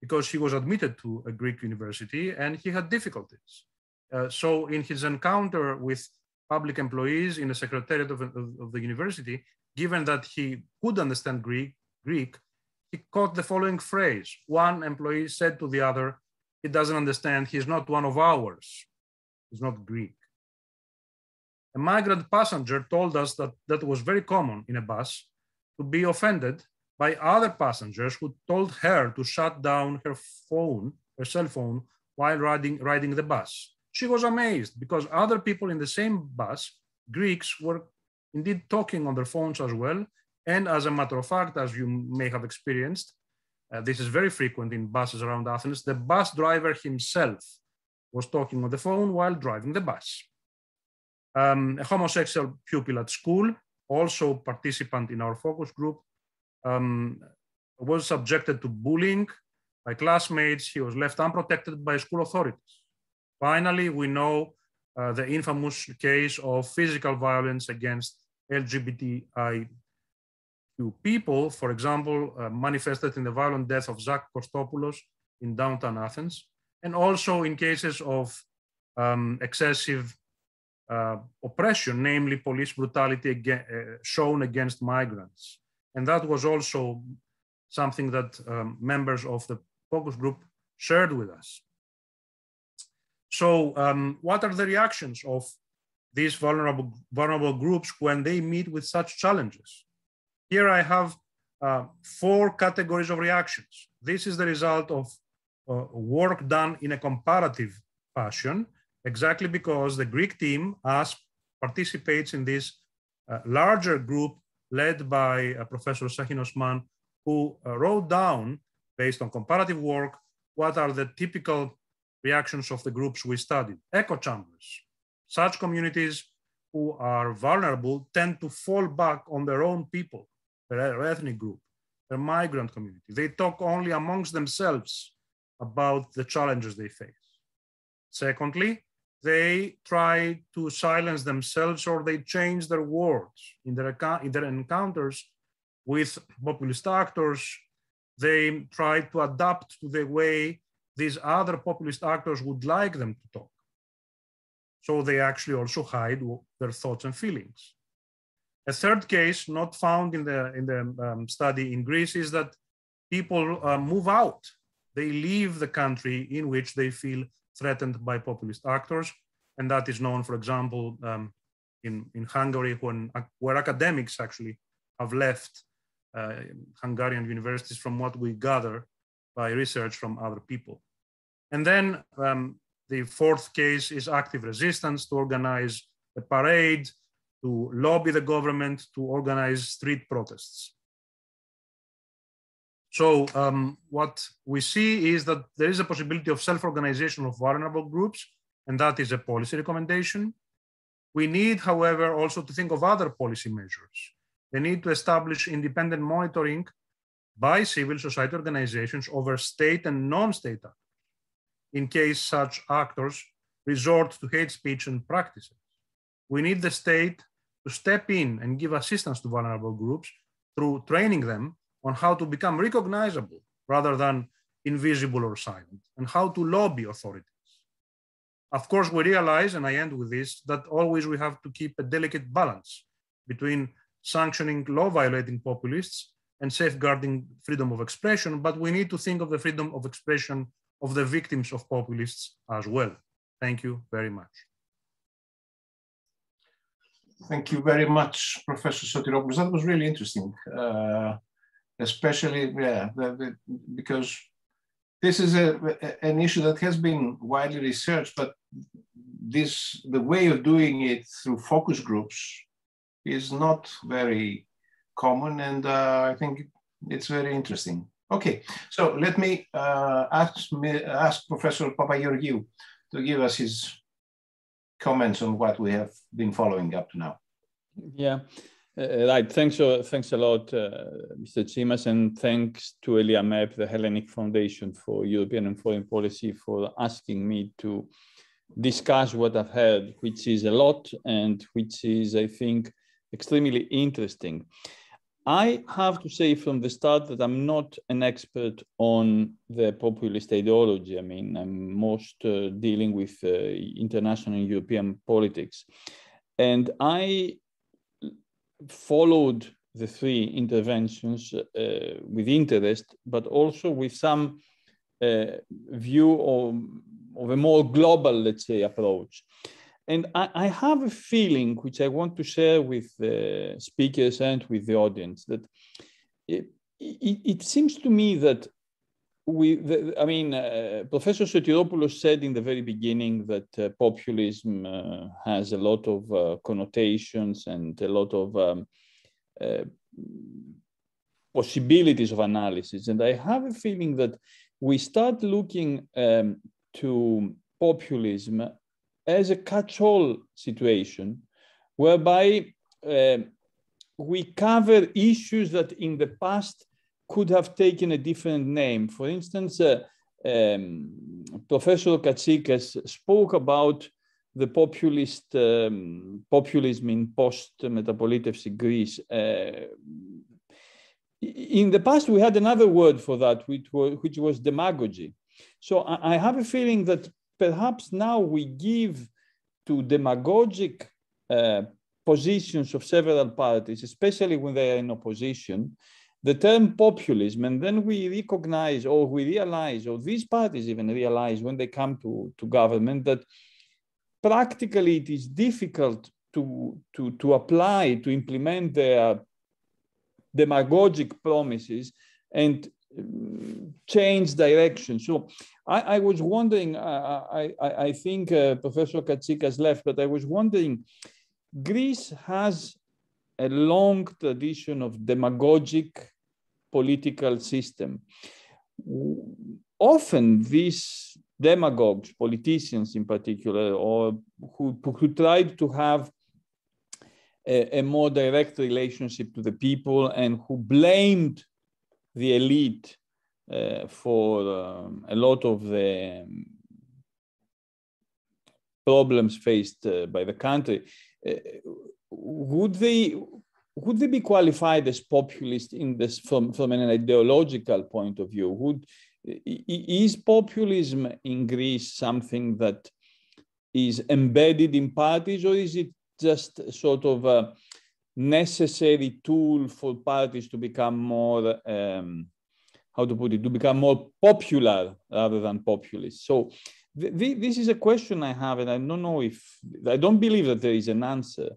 because he was admitted to a Greek university and he had difficulties. Uh, so in his encounter with public employees in the secretariat of, of, of, the university, given that he could understand Greek, Greek, he caught the following phrase. One employee said to the other, he doesn't understand, he's not one of ours, he's not Greek. A migrant passenger told us that that was very common in a bus to be offended by other passengers who told her to shut down her phone, her cell phone, while riding, riding the bus. She was amazed because other people in the same bus, Greeks, were indeed talking on their phones as well. And as a matter of fact, as you may have experienced, uh, this is very frequent in buses around Athens, the bus driver himself was talking on the phone while driving the bus. Um, a homosexual pupil at school, also participant in our focus group, um, was subjected to bullying by classmates. He was left unprotected by school authorities. Finally, we know uh, the infamous case of physical violence against LGBTIQ people, for example, uh, manifested in the violent death of Zach Kostopoulos in downtown Athens, and also in cases of um, excessive uh, oppression, namely police brutality uh, shown against migrants. And that was also something that um, members of the focus group shared with us. So um, what are the reactions of these vulnerable, vulnerable groups when they meet with such challenges? Here I have uh, four categories of reactions. This is the result of uh, work done in a comparative fashion, exactly because the Greek team, ASP, participates in this uh, larger group led by uh, Professor Shahin Osman, who uh, wrote down, based on comparative work, what are the typical reactions of the groups we studied. Echo chambers. Such communities who are vulnerable tend to fall back on their own people, their ethnic group, their migrant community. They talk only amongst themselves about the challenges they face. Secondly, they try to silence themselves or they change their words in their, in their encounters with populist actors. They try to adapt to the way these other populist actors would like them to talk. So they actually also hide their thoughts and feelings. A third case not found in the, in the um, study in Greece is that people uh, move out. They leave the country in which they feel threatened by populist actors. And that is known, for example, um, in, in Hungary, when, where academics actually have left uh, Hungarian universities from what we gather by research from other people. And then um, the fourth case is active resistance to organize a parade, to lobby the government, to organize street protests. So um, what we see is that there is a possibility of self-organization of vulnerable groups, and that is a policy recommendation. We need, however, also to think of other policy measures. They need to establish independent monitoring by civil society organizations over state and non-state actors in case such actors resort to hate speech and practices. We need the state to step in and give assistance to vulnerable groups through training them on how to become recognizable rather than invisible or silent, and how to lobby authorities. Of course, we realize, and I end with this, that always we have to keep a delicate balance between sanctioning law violating populists and safeguarding freedom of expression, but we need to think of the freedom of expression of the victims of populists as well. Thank you very much. Thank you very much, Professor Sotiropoulos. That was really interesting, uh, especially yeah, because this is a, an issue that has been widely researched, but this the way of doing it through focus groups is not very common, and uh, I think it's very interesting. Okay, so let me uh, ask me, ask Professor Papageorgiou to give us his comments on what we have been following up to now. Yeah, uh, right. Thanks, uh, thanks a lot, uh, Mr. Tsimas, and thanks to ELIAMEP, the Hellenic Foundation for European and Foreign Policy, for asking me to discuss what I've heard, which is a lot and which is, I think, extremely interesting. I have to say from the start that I'm not an expert on the populist ideology. I mean, I'm most uh, dealing with uh, international and European politics. And I followed the three interventions uh, with interest, but also with some uh, view of, of a more global, let's say, approach. And I, I, have a feeling, which I want to share with the speakers and with the audience, that it, it, it seems to me that we, the, I mean, uh, Professor Sotiropoulos said in the very beginning that uh, populism uh, has a lot of uh, connotations and a lot of um, uh, possibilities of analysis. And I have a feeling that we start looking um, to populism as a catch-all situation whereby uh, we cover issues that in the past could have taken a different name. For instance, uh, um, Professor Katsikas spoke about the populist um, populism in post-Metapolitefsi Greece. Uh, in the past, we had another word for that, which was, which was demagogy. So I, I have a feeling that perhaps now we give to demagogic uh, positions of several parties, especially when they are in opposition, the term populism, and then we recognize or we realize, or these parties even realize when they come to, to government that practically it is difficult to, to, to apply, to implement their demagogic promises and change direction. So I, I was wondering, I, I, I think uh, Professor Katsikas left, but I was wondering, Greece has a long tradition of demagogic political system. Often these demagogues, politicians in particular, or who, who tried to have a, a more direct relationship to the people and who blamed the elite uh, for um, a lot of the problems faced uh, by the country. Uh, would they would they be qualified as populist in this from, from an ideological point of view? Would is populism in Greece something that is embedded in parties, or is it just sort of a necessary tool for parties to become more, um, how to put it, to become more popular rather than populist. So th th this is a question I have, and I don't know if, I don't believe that there is an answer.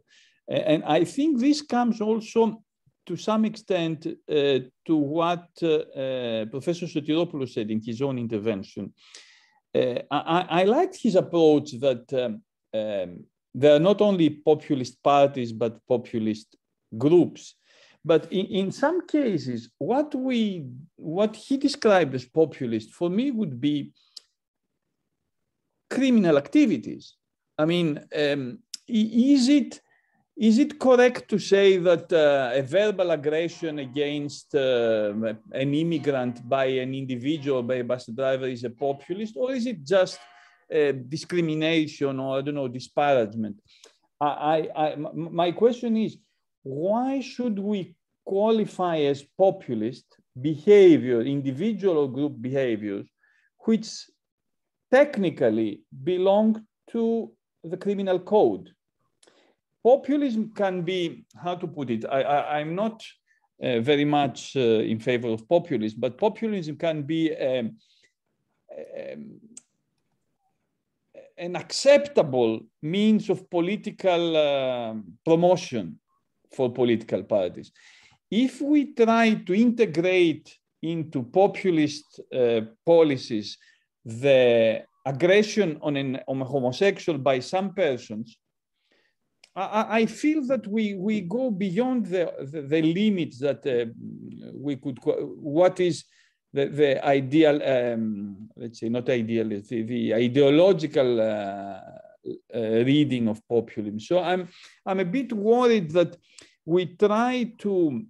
And I think this comes also to some extent uh, to what uh, uh, Professor Sotiropoulos said in his own intervention. Uh, I, I liked his approach that um, um, there are not only populist parties, but populist groups. But in, in some cases, what we what he described as populist for me would be criminal activities. I mean, um, is it is it correct to say that uh, a verbal aggression against uh, an immigrant by an individual, by a bus driver, is a populist, or is it just uh, discrimination or I don't know disparagement. I, I, I, my question is, why should we qualify as populist behavior, individual or group behaviors, which technically belong to the criminal code. Populism can be, how to put it, I, am not uh, very much uh, in favor of populism, but populism can be um, um, an acceptable means of political uh, promotion for political parties. If we try to integrate into populist uh, policies the aggression on, an, on a homosexual by some persons, I, feel that we, we go beyond the, the, the limits that uh, we could, what is the, the ideal, um, let's say not ideal, the, the ideological uh, uh, reading of populism. So I'm, I'm a bit worried that we try to,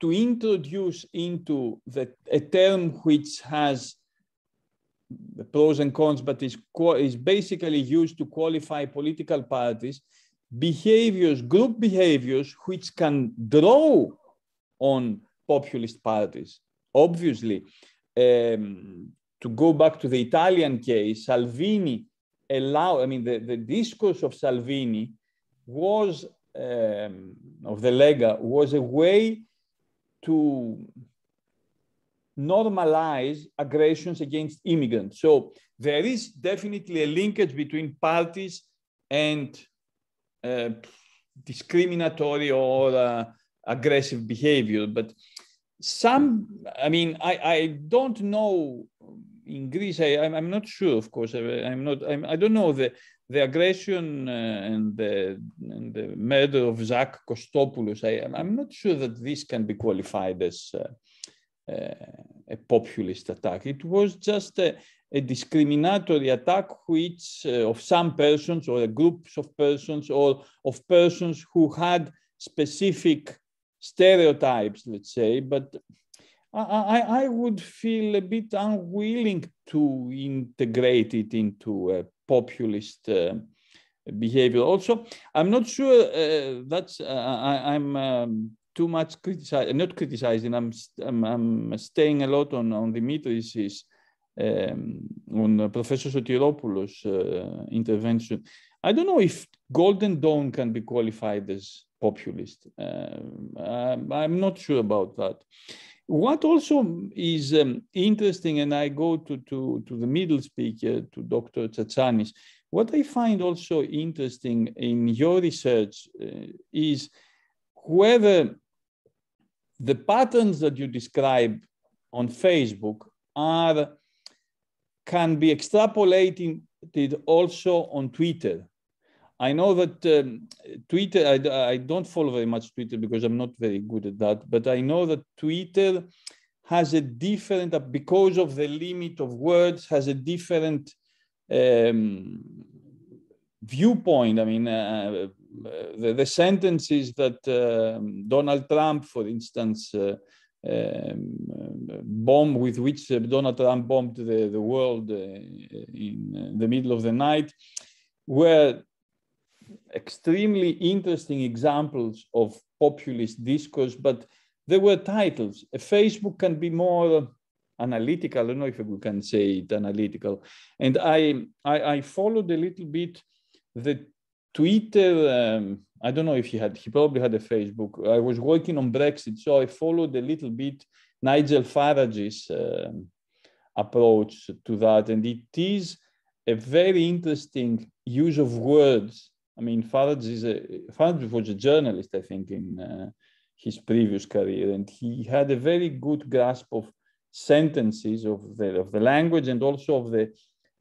to introduce into the, a term which has the pros and cons, but is, is basically used to qualify political parties, behaviors, group behaviors, which can draw on populist parties obviously, um, to go back to the Italian case, Salvini allowed, I mean, the, the discourse of Salvini was, um, of the Lega, was a way to normalize aggressions against immigrants. So there is definitely a linkage between parties and discriminatory or uh, aggressive behavior. But some, I mean, I, I don't know in Greece, I, I'm, I'm not sure, of course, I, am not, I'm, I don't know the, the aggression uh, and, the, and the murder of Zach Kostopoulos. I, I'm not sure that this can be qualified as uh, uh, a populist attack. It was just a, a discriminatory attack which uh, of some persons or groups of persons or of persons who had specific stereotypes, let's say, but I, I, would feel a bit unwilling to integrate it into a populist uh, behavior. Also, I'm not sure uh, that's, uh, I, am um, too much not criticizing, I'm, I'm, I'm, staying a lot on, on Dimitris' um, on Professor Sotiropoulos' uh, intervention. I don't know if Golden Dawn can be qualified as populist. Uh, I'm not sure about that. What also is um, interesting, and I go to, to, to the middle speaker, to Dr. Tsatsanis, what I find also interesting in your research uh, is whether the patterns that you describe on Facebook are can be extrapolated also on Twitter. I know that um, Twitter, I, I don't follow very much Twitter because I'm not very good at that, but I know that Twitter has a different, because of the limit of words, has a different um, viewpoint. I mean, uh, the, the, sentences that um, Donald Trump, for instance, uh, bomb with which uh, Donald Trump bombed the, the world uh, in the middle of the night were extremely interesting examples of populist discourse, but there were titles. Facebook can be more analytical. I don't know if we can say it analytical. And I, I, I followed a little bit the Twitter. Um, I don't know if he had, he probably had a Facebook. I was working on Brexit, so I followed a little bit Nigel Farage's um, approach to that. And it is a very interesting use of words I mean, Farage is a Farage was a journalist, I think, in uh, his previous career, and he had a very good grasp of sentences of the of the language and also of the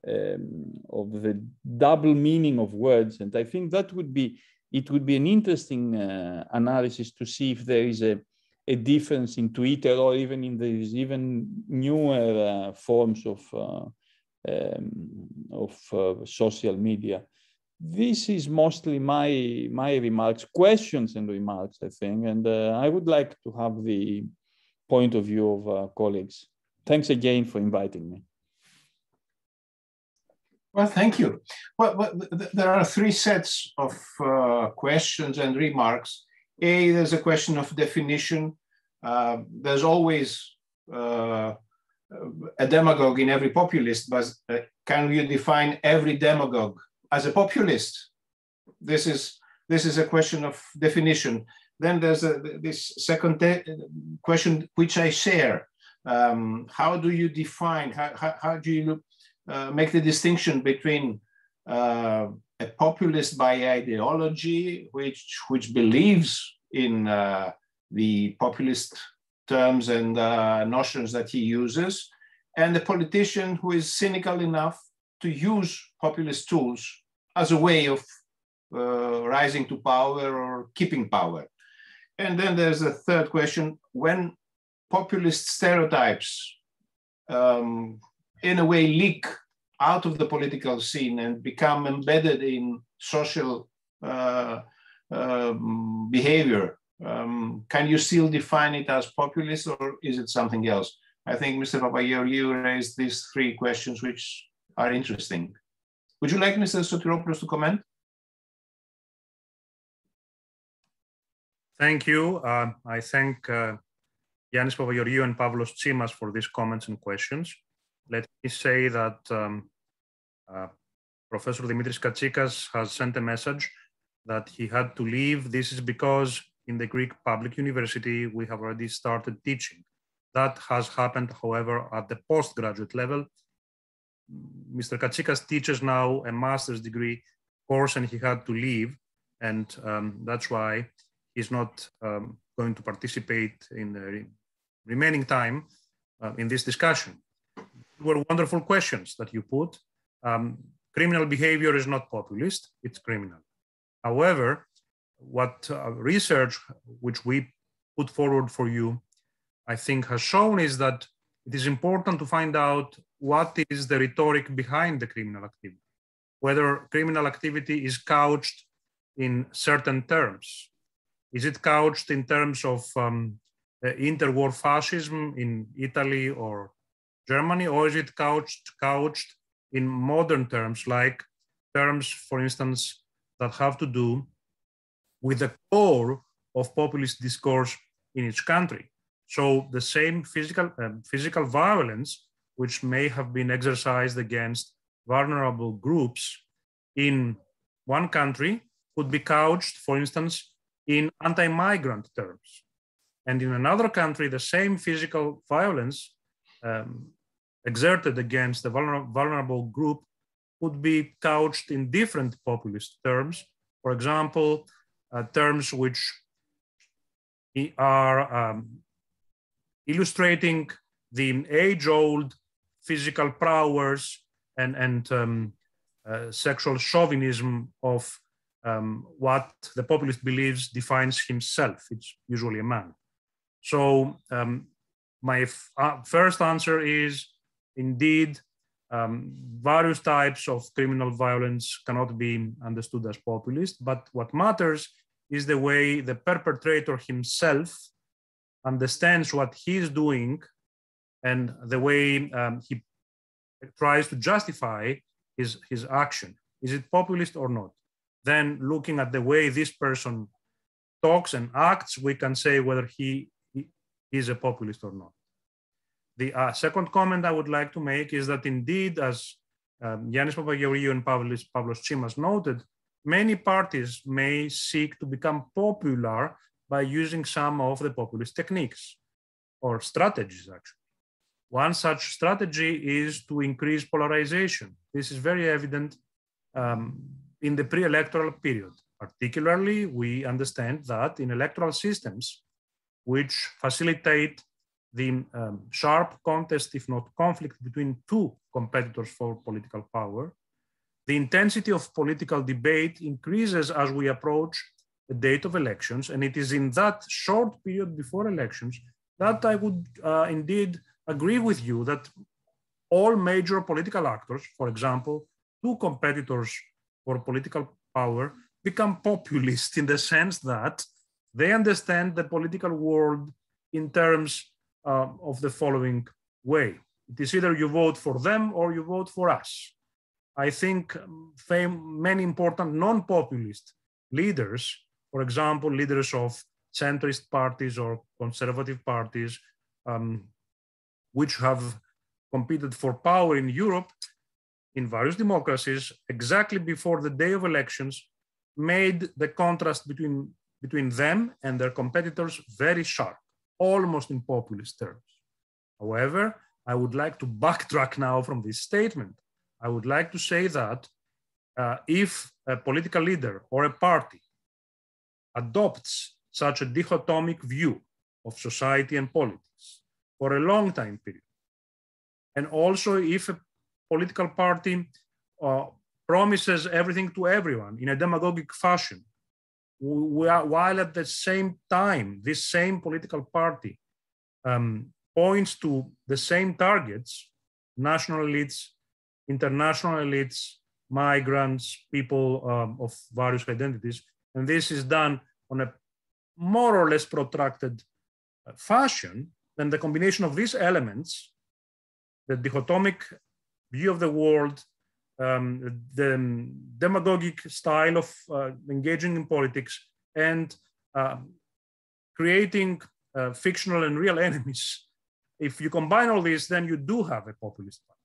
um, of the double meaning of words. And I think that would be it would be an interesting uh, analysis to see if there is a a difference in Twitter or even in these even newer uh, forms of uh, um, of uh, social media this is mostly my my remarks, questions and remarks, I think, and uh, I would like to have the point of view of uh, colleagues. Thanks again for inviting me. Well, thank you. Well, well there are three sets of uh, questions and remarks. A, there's a question of definition. uh, there's always uh, a demagogue in every populist, but uh, can you define every demagogue as a populist? This is this is a question of definition. Then there's a, this second question, which I share. Um, how do you define? How, how, how do you uh, make the distinction between uh, a populist by ideology, which which believes in uh, the populist terms and uh, notions that he uses, and a politician who is cynical enough to use populist tools as a way of uh, rising to power or keeping power. And then there's a third question when populist stereotypes um, in a way leak out of the political scene and become embedded in social uh, um, behavior. Um, can you still define it as populist or is it something else? I think Mr. Papageorgiou raised these three questions, which are interesting. Would you like Mr. Sotiropoulos to comment? Thank you. Uh, I thank uh, Yannis and Pavlos Tsimas for these comments and questions. Let me say that um, uh, Professor Dimitris Katsikas has sent a message that he had to leave. This is because in the Greek Public University, we have already started teaching. That has happened, however, at the postgraduate level. Mr. Katsikas teaches now a master's degree course and he had to leave. And um, that's why is not um, going to participate in the remaining time uh, in this discussion. Were wonderful questions that you put. Um, criminal behavior is not populist, it's criminal. However, what uh, research which we put forward for you, I think has shown is that it is important to find out what is the rhetoric behind the criminal activity, whether criminal activity is couched in certain terms, is it couched in terms of um, interwar fascism in Italy or Germany, or is it couched, couched in modern terms, like terms, for instance, that have to do with the core of populist discourse in each country? So the same physical, um, physical violence, which may have been exercised against vulnerable groups in one country, could be couched, for instance, in anti-migrant terms. And in another country, the same physical violence um, exerted against the vulnerable group would be couched in different populist terms. For example, uh, terms which are um, illustrating the age-old physical prowess and, and um, uh, sexual chauvinism of um, what the populist believes defines himself. It's usually a man. So um, my uh, first answer is indeed um, various types of criminal violence cannot be understood as populist, but what matters is the way the perpetrator himself understands what he's doing and the way um, he tries to justify his, his action. Is it populist or not? then looking at the way this person talks and acts, we can say whether he, he is a populist or not. The uh, second comment I would like to make is that indeed, as um, Yannis Papageorgiou and Pavlos, Pavlos Tsimas noted, many parties may seek to become popular by using some of the populist techniques or strategies, actually. One such strategy is to increase polarization. This is very evident um, in the pre-electoral period. Particularly, we understand that in electoral systems, which facilitate the um, sharp contest, if not conflict, between two competitors for political power, the intensity of political debate increases as we approach the date of elections. And it is in that short period before elections that I would uh, indeed agree with you that all major political actors, for example, two competitors for political power become populist in the sense that they understand the political world in terms uh, of the following way. It is either you vote for them or you vote for us. I think many important non-populist leaders, for example, leaders of centrist parties or conservative parties, um, which have competed for power in Europe in various democracies exactly before the day of elections made the contrast between, between them and their competitors very sharp, almost in populist terms. However, I would like to backtrack now from this statement. I would like to say that uh, if a political leader or a party adopts such a dichotomic view of society and politics for a long time period, and also if a political party uh, promises everything to everyone in a demagogic fashion, while at the same time, this same political party um, points to the same targets, national elites, international elites, migrants, people um, of various identities. And this is done on a more or less protracted uh, fashion, then the combination of these elements, the dichotomic view of the world, um, the demagogic style of uh, engaging in politics, and uh, creating uh, fictional and real enemies if you combine all this, then you do have a populist party.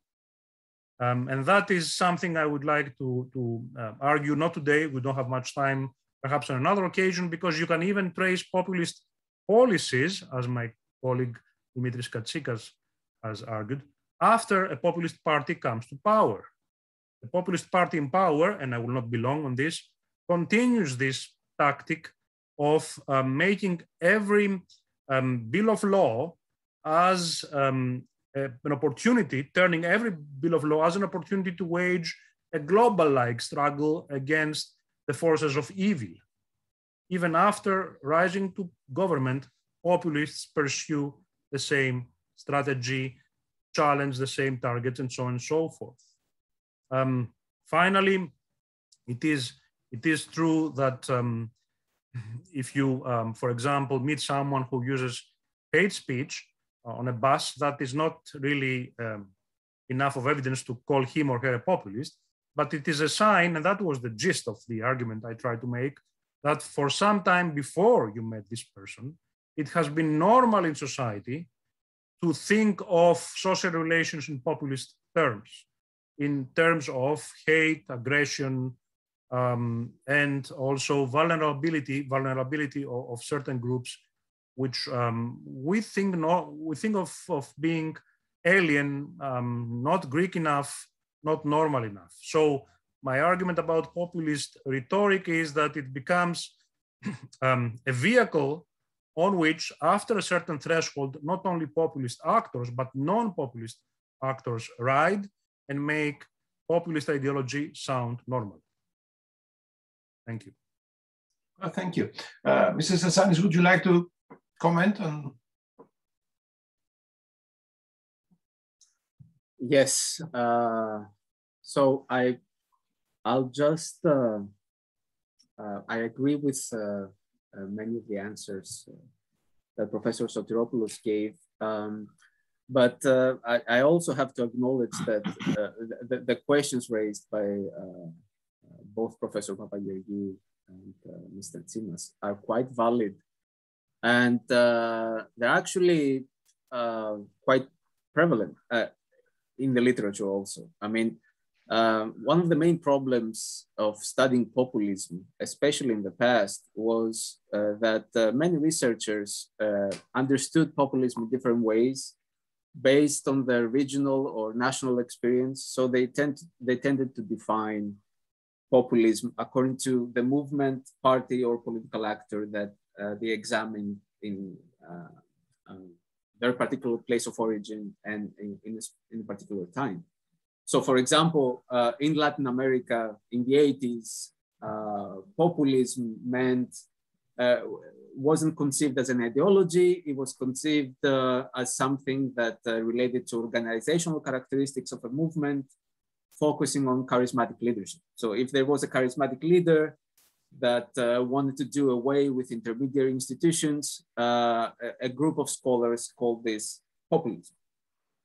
Um, and that is something I would like to, to uh, argue, not today, we don't have much time, perhaps on another occasion, because you can even trace populist policies, as my colleague Dimitris Katsikas has argued, after a populist party comes to power. The populist party in power, and I will not be long on this, continues this tactic of uh, making every um, bill of law as um, a, an opportunity, turning every bill of law as an opportunity to wage a global like struggle against the forces of evil. Even after rising to government, populists pursue the same strategy, challenge the same targets, and so on and so forth. Um, finally, it is, it is true that um, if you, um, for example, meet someone who uses hate speech, uh, on a bus, that is not really um, enough of evidence to call him or her a populist, but it is a sign, and that was the gist of the argument I tried to make, that for some time before you met this person, it has been normal in society to think of social relations in populist terms, in terms of hate, aggression, um, and also vulnerability, vulnerability of, of certain groups which um, we think not we think of, of being alien, um, not Greek enough, not normal enough. So my argument about populist rhetoric is that it becomes um, a vehicle on which, after a certain threshold, not only populist actors but non-populist actors ride and make populist ideology sound normal. Thank you. Well, thank you. Uh, Mrs. Tsatsanis, would you like to comment on? Yes. Uh, so I, I'll just. Uh, uh, I agree with uh, uh, many of the answers uh, that Professor Sotiropoulos gave. Um, but I, I, also have to acknowledge that the, the, questions raised by both Professor Papageorgiou and Mr. Tsimas are quite valid and uh, they're actually uh, quite prevalent uh, in the literature also. I mean, uh, one of the main problems of studying populism, especially in the past, was uh, that uh, many researchers understood populism in different ways based on their regional or national experience. So they, tend they tended to define populism according to the movement, party, or political actor that uh, they examine in uh, um, their particular place of origin and in, in, a, in a particular time. So for example, uh, in Latin America in the 80s, uh, populism meant, uh, wasn't conceived as an ideology, it was conceived uh, as something that uh, related to organizational characteristics of a movement, focusing on charismatic leadership. So if there was a charismatic leader, that uh, wanted to do away with intermediary institutions. Uh, a, a, group of scholars called this populism.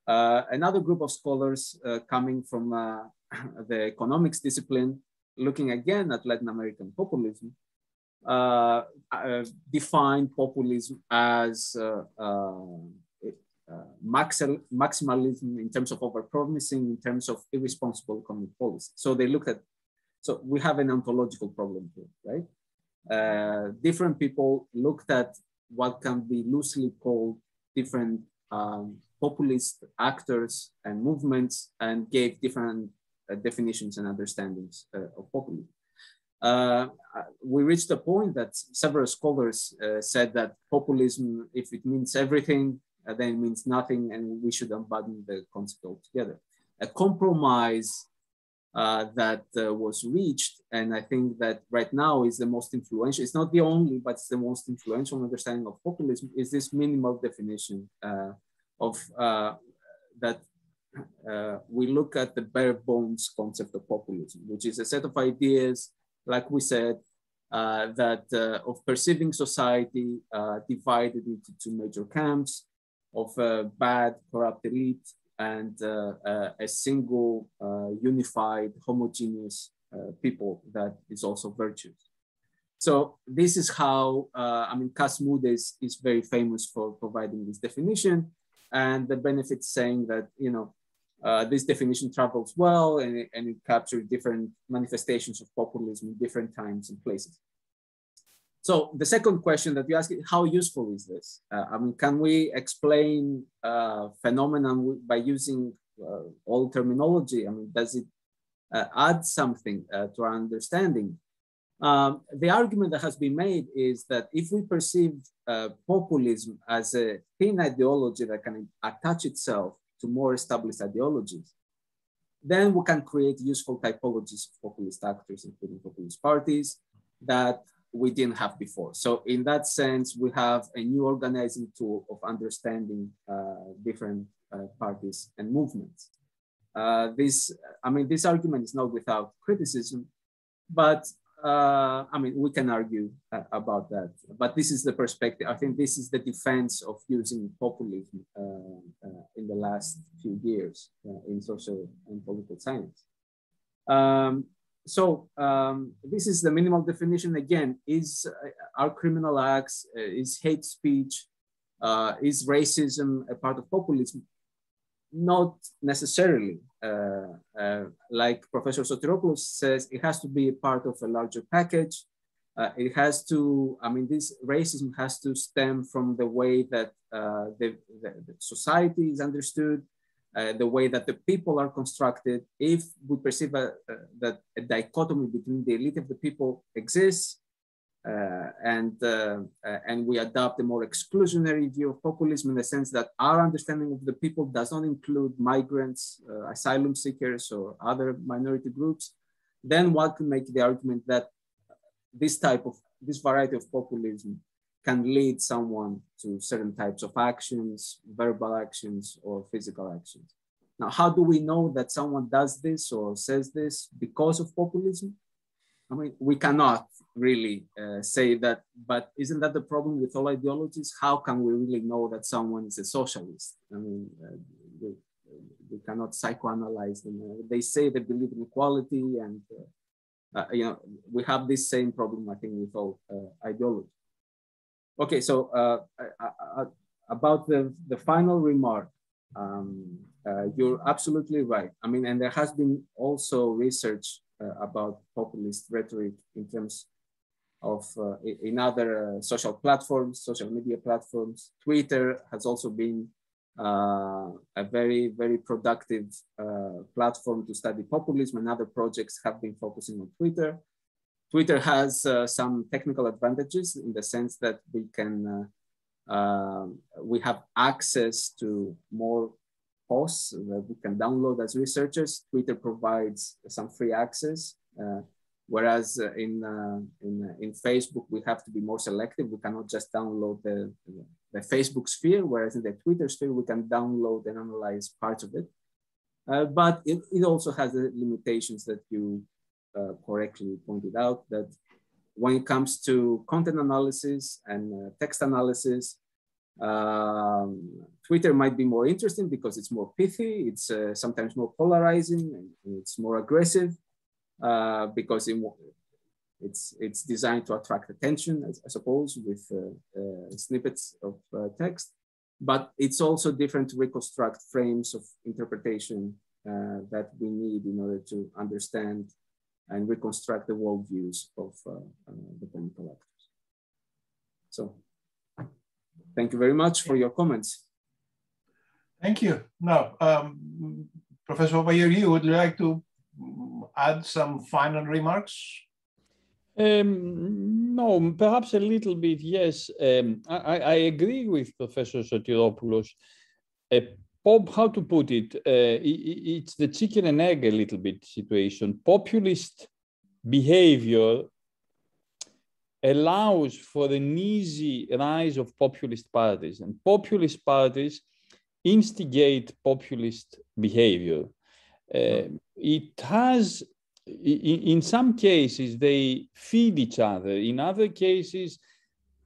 Uh, another group of scholars coming from the economics discipline, looking again at Latin American populism, uh, uh, define populism as uh, maximalism in terms of overpromising, in terms of irresponsible economic policy. So they looked at, so we have an ontological problem here, right? Different people looked at what can be loosely called different um, populist actors and movements and gave different definitions and understandings of populism. Uh, we reached a point that several scholars uh, said that populism, if it means everything, uh, then it means nothing and we should unbutton the concept altogether. A compromise uh, that uh, was reached, and I think that right now is the most influential, it's not the only, but it's the most influential understanding of populism, is this minimal definition of that we look at the bare bones concept of populism, which is a set of ideas, like we said, that of perceiving society divided into two major camps, of a bad, corrupt elite and uh, uh, a single, uh, unified, homogeneous people that is also virtuous. So this is how, I mean, Cas is, is very famous for providing this definition and the benefits saying that, you know, uh, this definition travels well and it, and it captures different manifestations of populism in different times and places. So the second question that you ask is how useful is this? Uh, I mean, can we explain uh, phenomenon by using uh, old terminology? I mean, does it uh, add something uh, to our understanding? Um, the argument that has been made is that if we perceive uh, populism as a thin ideology that can attach itself to more established ideologies, then we can create useful typologies of populist actors, including populist parties, that we didn't have before. So in that sense, we have a new organizing tool of understanding uh, different uh, parties and movements. Uh, this, I mean, this argument is not without criticism, but uh, I mean, we can argue uh, about that. But this is the perspective. I think this is the defense of using populism uh, in the last few years in social and political science. Um, so um, this is the minimal definition again is uh, our criminal acts uh, is hate speech uh, is racism a part of populism not necessarily. Uh, uh, like professor sotiropoulos says it has to be part of a larger package. Uh, it has to i mean this racism has to stem from the way that the, the, the society is understood uh, the way that the people are constructed, if we perceive a, uh, that a dichotomy between the elite of the people exists, uh, and, uh, uh, and we adopt a more exclusionary view of populism in the sense that our understanding of the people does not include migrants, asylum seekers, or other minority groups, then one can make the argument that this type of, this variety of populism can lead someone to certain types of actions, verbal actions, or physical actions. Now, how do we know that someone does this or says this because of populism? I mean, we cannot really uh, say that, but isn't that the problem with all ideologies? How can we really know that someone is a socialist? I mean, uh, we, we, cannot psychoanalyze them. Uh, they say they believe in equality, and uh, uh, you know, we have this same problem, I think, with all uh, ideologies. Okay, so uh, about the, the final remark, um, you're absolutely right. I mean, and there has been also research about populist rhetoric in terms of uh, in other uh, social platforms, social media platforms. Twitter has also been uh, a very, very productive platform to study populism and other projects have been focusing on Twitter. Twitter has uh, some technical advantages in the sense that we can, uh, uh, we have access to more posts that we can download as researchers. Twitter provides some free access, uh, whereas uh, in, uh, in, in Facebook, we have to be more selective. We cannot just download the, the Facebook sphere, whereas in the Twitter sphere, we can download and analyze parts of it. but it, it also has the limitations that you uh, correctly pointed out that when it comes to content analysis and uh, text analysis, um, Twitter might be more interesting because it's more pithy, it's uh, sometimes more polarizing, and it's more aggressive uh, because it, it's, it's designed to attract attention, I, I suppose, with uh, uh, snippets of uh, text, but it's also different to reconstruct frames of interpretation uh, that we need in order to understand and reconstruct the worldviews of the poem collectors. So thank you very much for your comments. Thank you. Now, um, Professor Bayeri, would you like to add some final remarks? Um, no, perhaps a little bit, yes. Um, I, I, agree with Professor Sotiropoulos. Uh, Bob, how to put it? Uh, it? It's the chicken and egg a little bit situation. Populist behavior allows for an easy rise of populist parties, and populist parties instigate populist behavior. Uh, it has, in some cases, they feed each other. In other cases,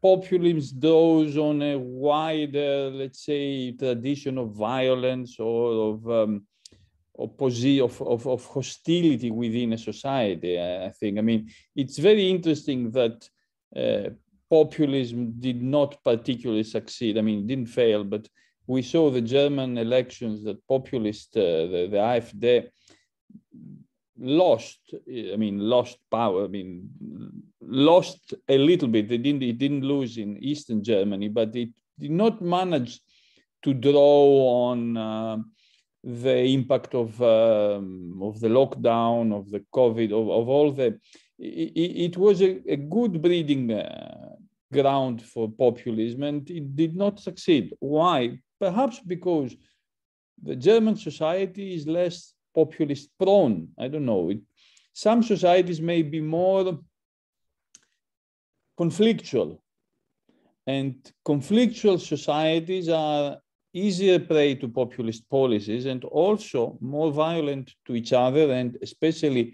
populism draws on a wider, let's say, tradition of violence or of um, of, of, of hostility within a society, I think. I mean, it's very interesting that populism did not particularly succeed. I mean, it didn't fail, but we saw the German elections that populist, uh, the, the AfD, lost. I mean, lost power. I mean, lost a little bit. They didn't. It didn't lose in Eastern Germany, but it did not manage to draw on uh, the impact of um, of the lockdown, of the COVID, of, of all the. It, it was a, a, good breeding uh, ground for populism, and it did not succeed. Why? Perhaps because the German society is less populist prone. I don't know. It, some societies may be more conflictual, and conflictual societies are easier prey to populist policies and also more violent to each other and especially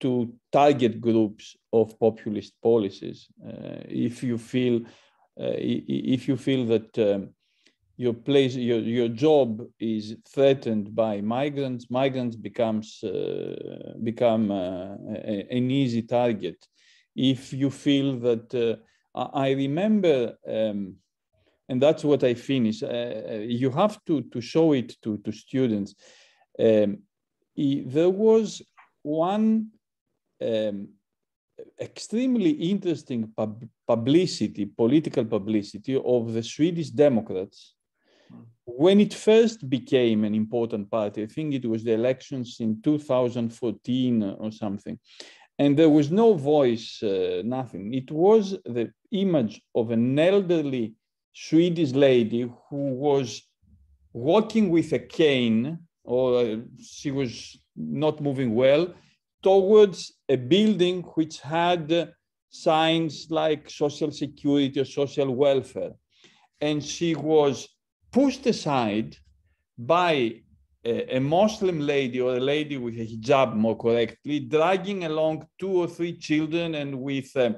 to target groups of populist policies. Uh, if you feel uh, if you feel that um, your place, your, your job is threatened by migrants, migrants becomes uh, become uh, a, an easy target. If you feel that, uh, I remember, um, and that's what I finish. Uh, you have to to show it to to students. Um, there was one um, extremely interesting pub publicity, political publicity of the Swedish Democrats when it first became an important party, I think it was the elections in 2014 or something, and there was no voice, uh, nothing. It was the image of an elderly Swedish lady who was walking with a cane, or uh, she was not moving well, towards a building which had signs like social security or social welfare. And she was pushed aside by a, a, Muslim lady or a lady with a hijab, more correctly, dragging along two or three children and with uh,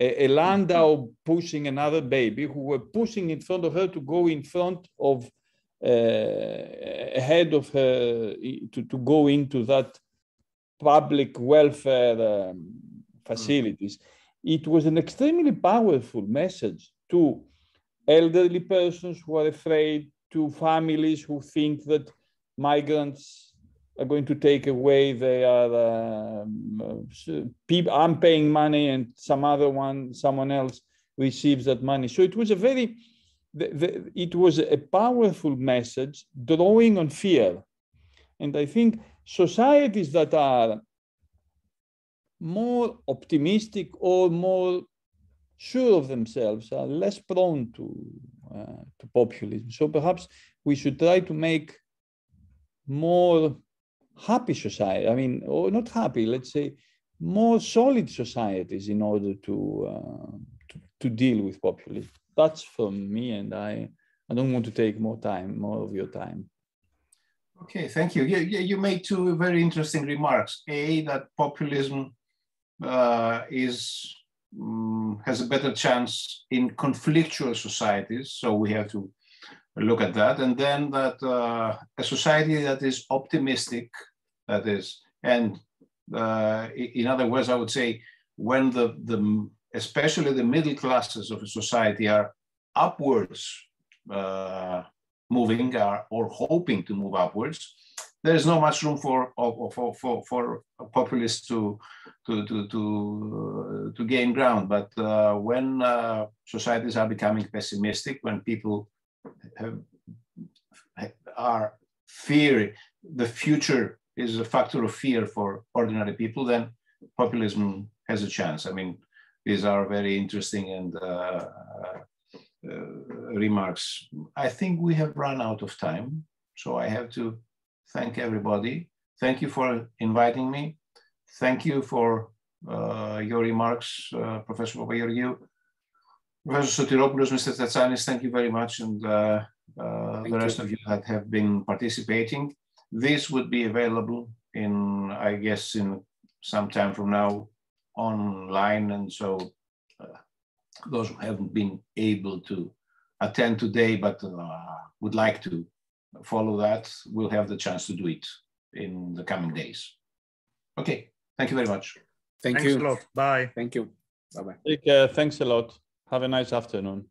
a, a landau pushing another baby who were pushing in front of her to go in front of uh, ahead of her to, to go into that public welfare um, facilities. It was an extremely powerful message to elderly persons who are afraid, to families who think that migrants are going to take away their um, people. I'm paying money, and some other one, someone else receives that money. So it was a very, the, the, it was a powerful message drawing on fear, and I think societies that are more optimistic or more sure of themselves are less prone to, uh, to populism. So perhaps we should try to make more happy society. I mean, or not happy, let's say more solid societies in order to, uh, to, to, deal with populism. That's from me, and I, I don't want to take more time, more of your time. Okay, thank you. Yeah you made two very interesting remarks. A, that populism uh, is um, has a better chance in conflictual societies. So we have to look at that. And then that uh, a society that is optimistic, that is, and uh, in other words, I would say when the, the especially the middle classes of a society are upwards uh, moving are, or hoping to move upwards, there is not much room for for for for populists to to to to, uh, to gain ground. But uh, when uh, societies are becoming pessimistic, when people have, are fear the future is a factor of fear for ordinary people, then populism has a chance. I mean, these are very interesting and uh, remarks. I think we have run out of time, so I have to thank everybody. Thank you for inviting me. Thank you for uh, your remarks, uh, Professor Papageorgiou. Professor Sotiropoulos, Mr. Tsatsanis, thank you very much, and uh, uh, the rest you. of you that have been participating. This would be available in, I guess, in some time from now online, and so uh, those who haven't been able to attend today but uh, would like to follow that will have the chance to do it in the coming days. Okay, thank you very much. Thank Thanks you. a lot. Bye. Thank you. Bye bye. Take care. Thanks a lot. Have a nice afternoon.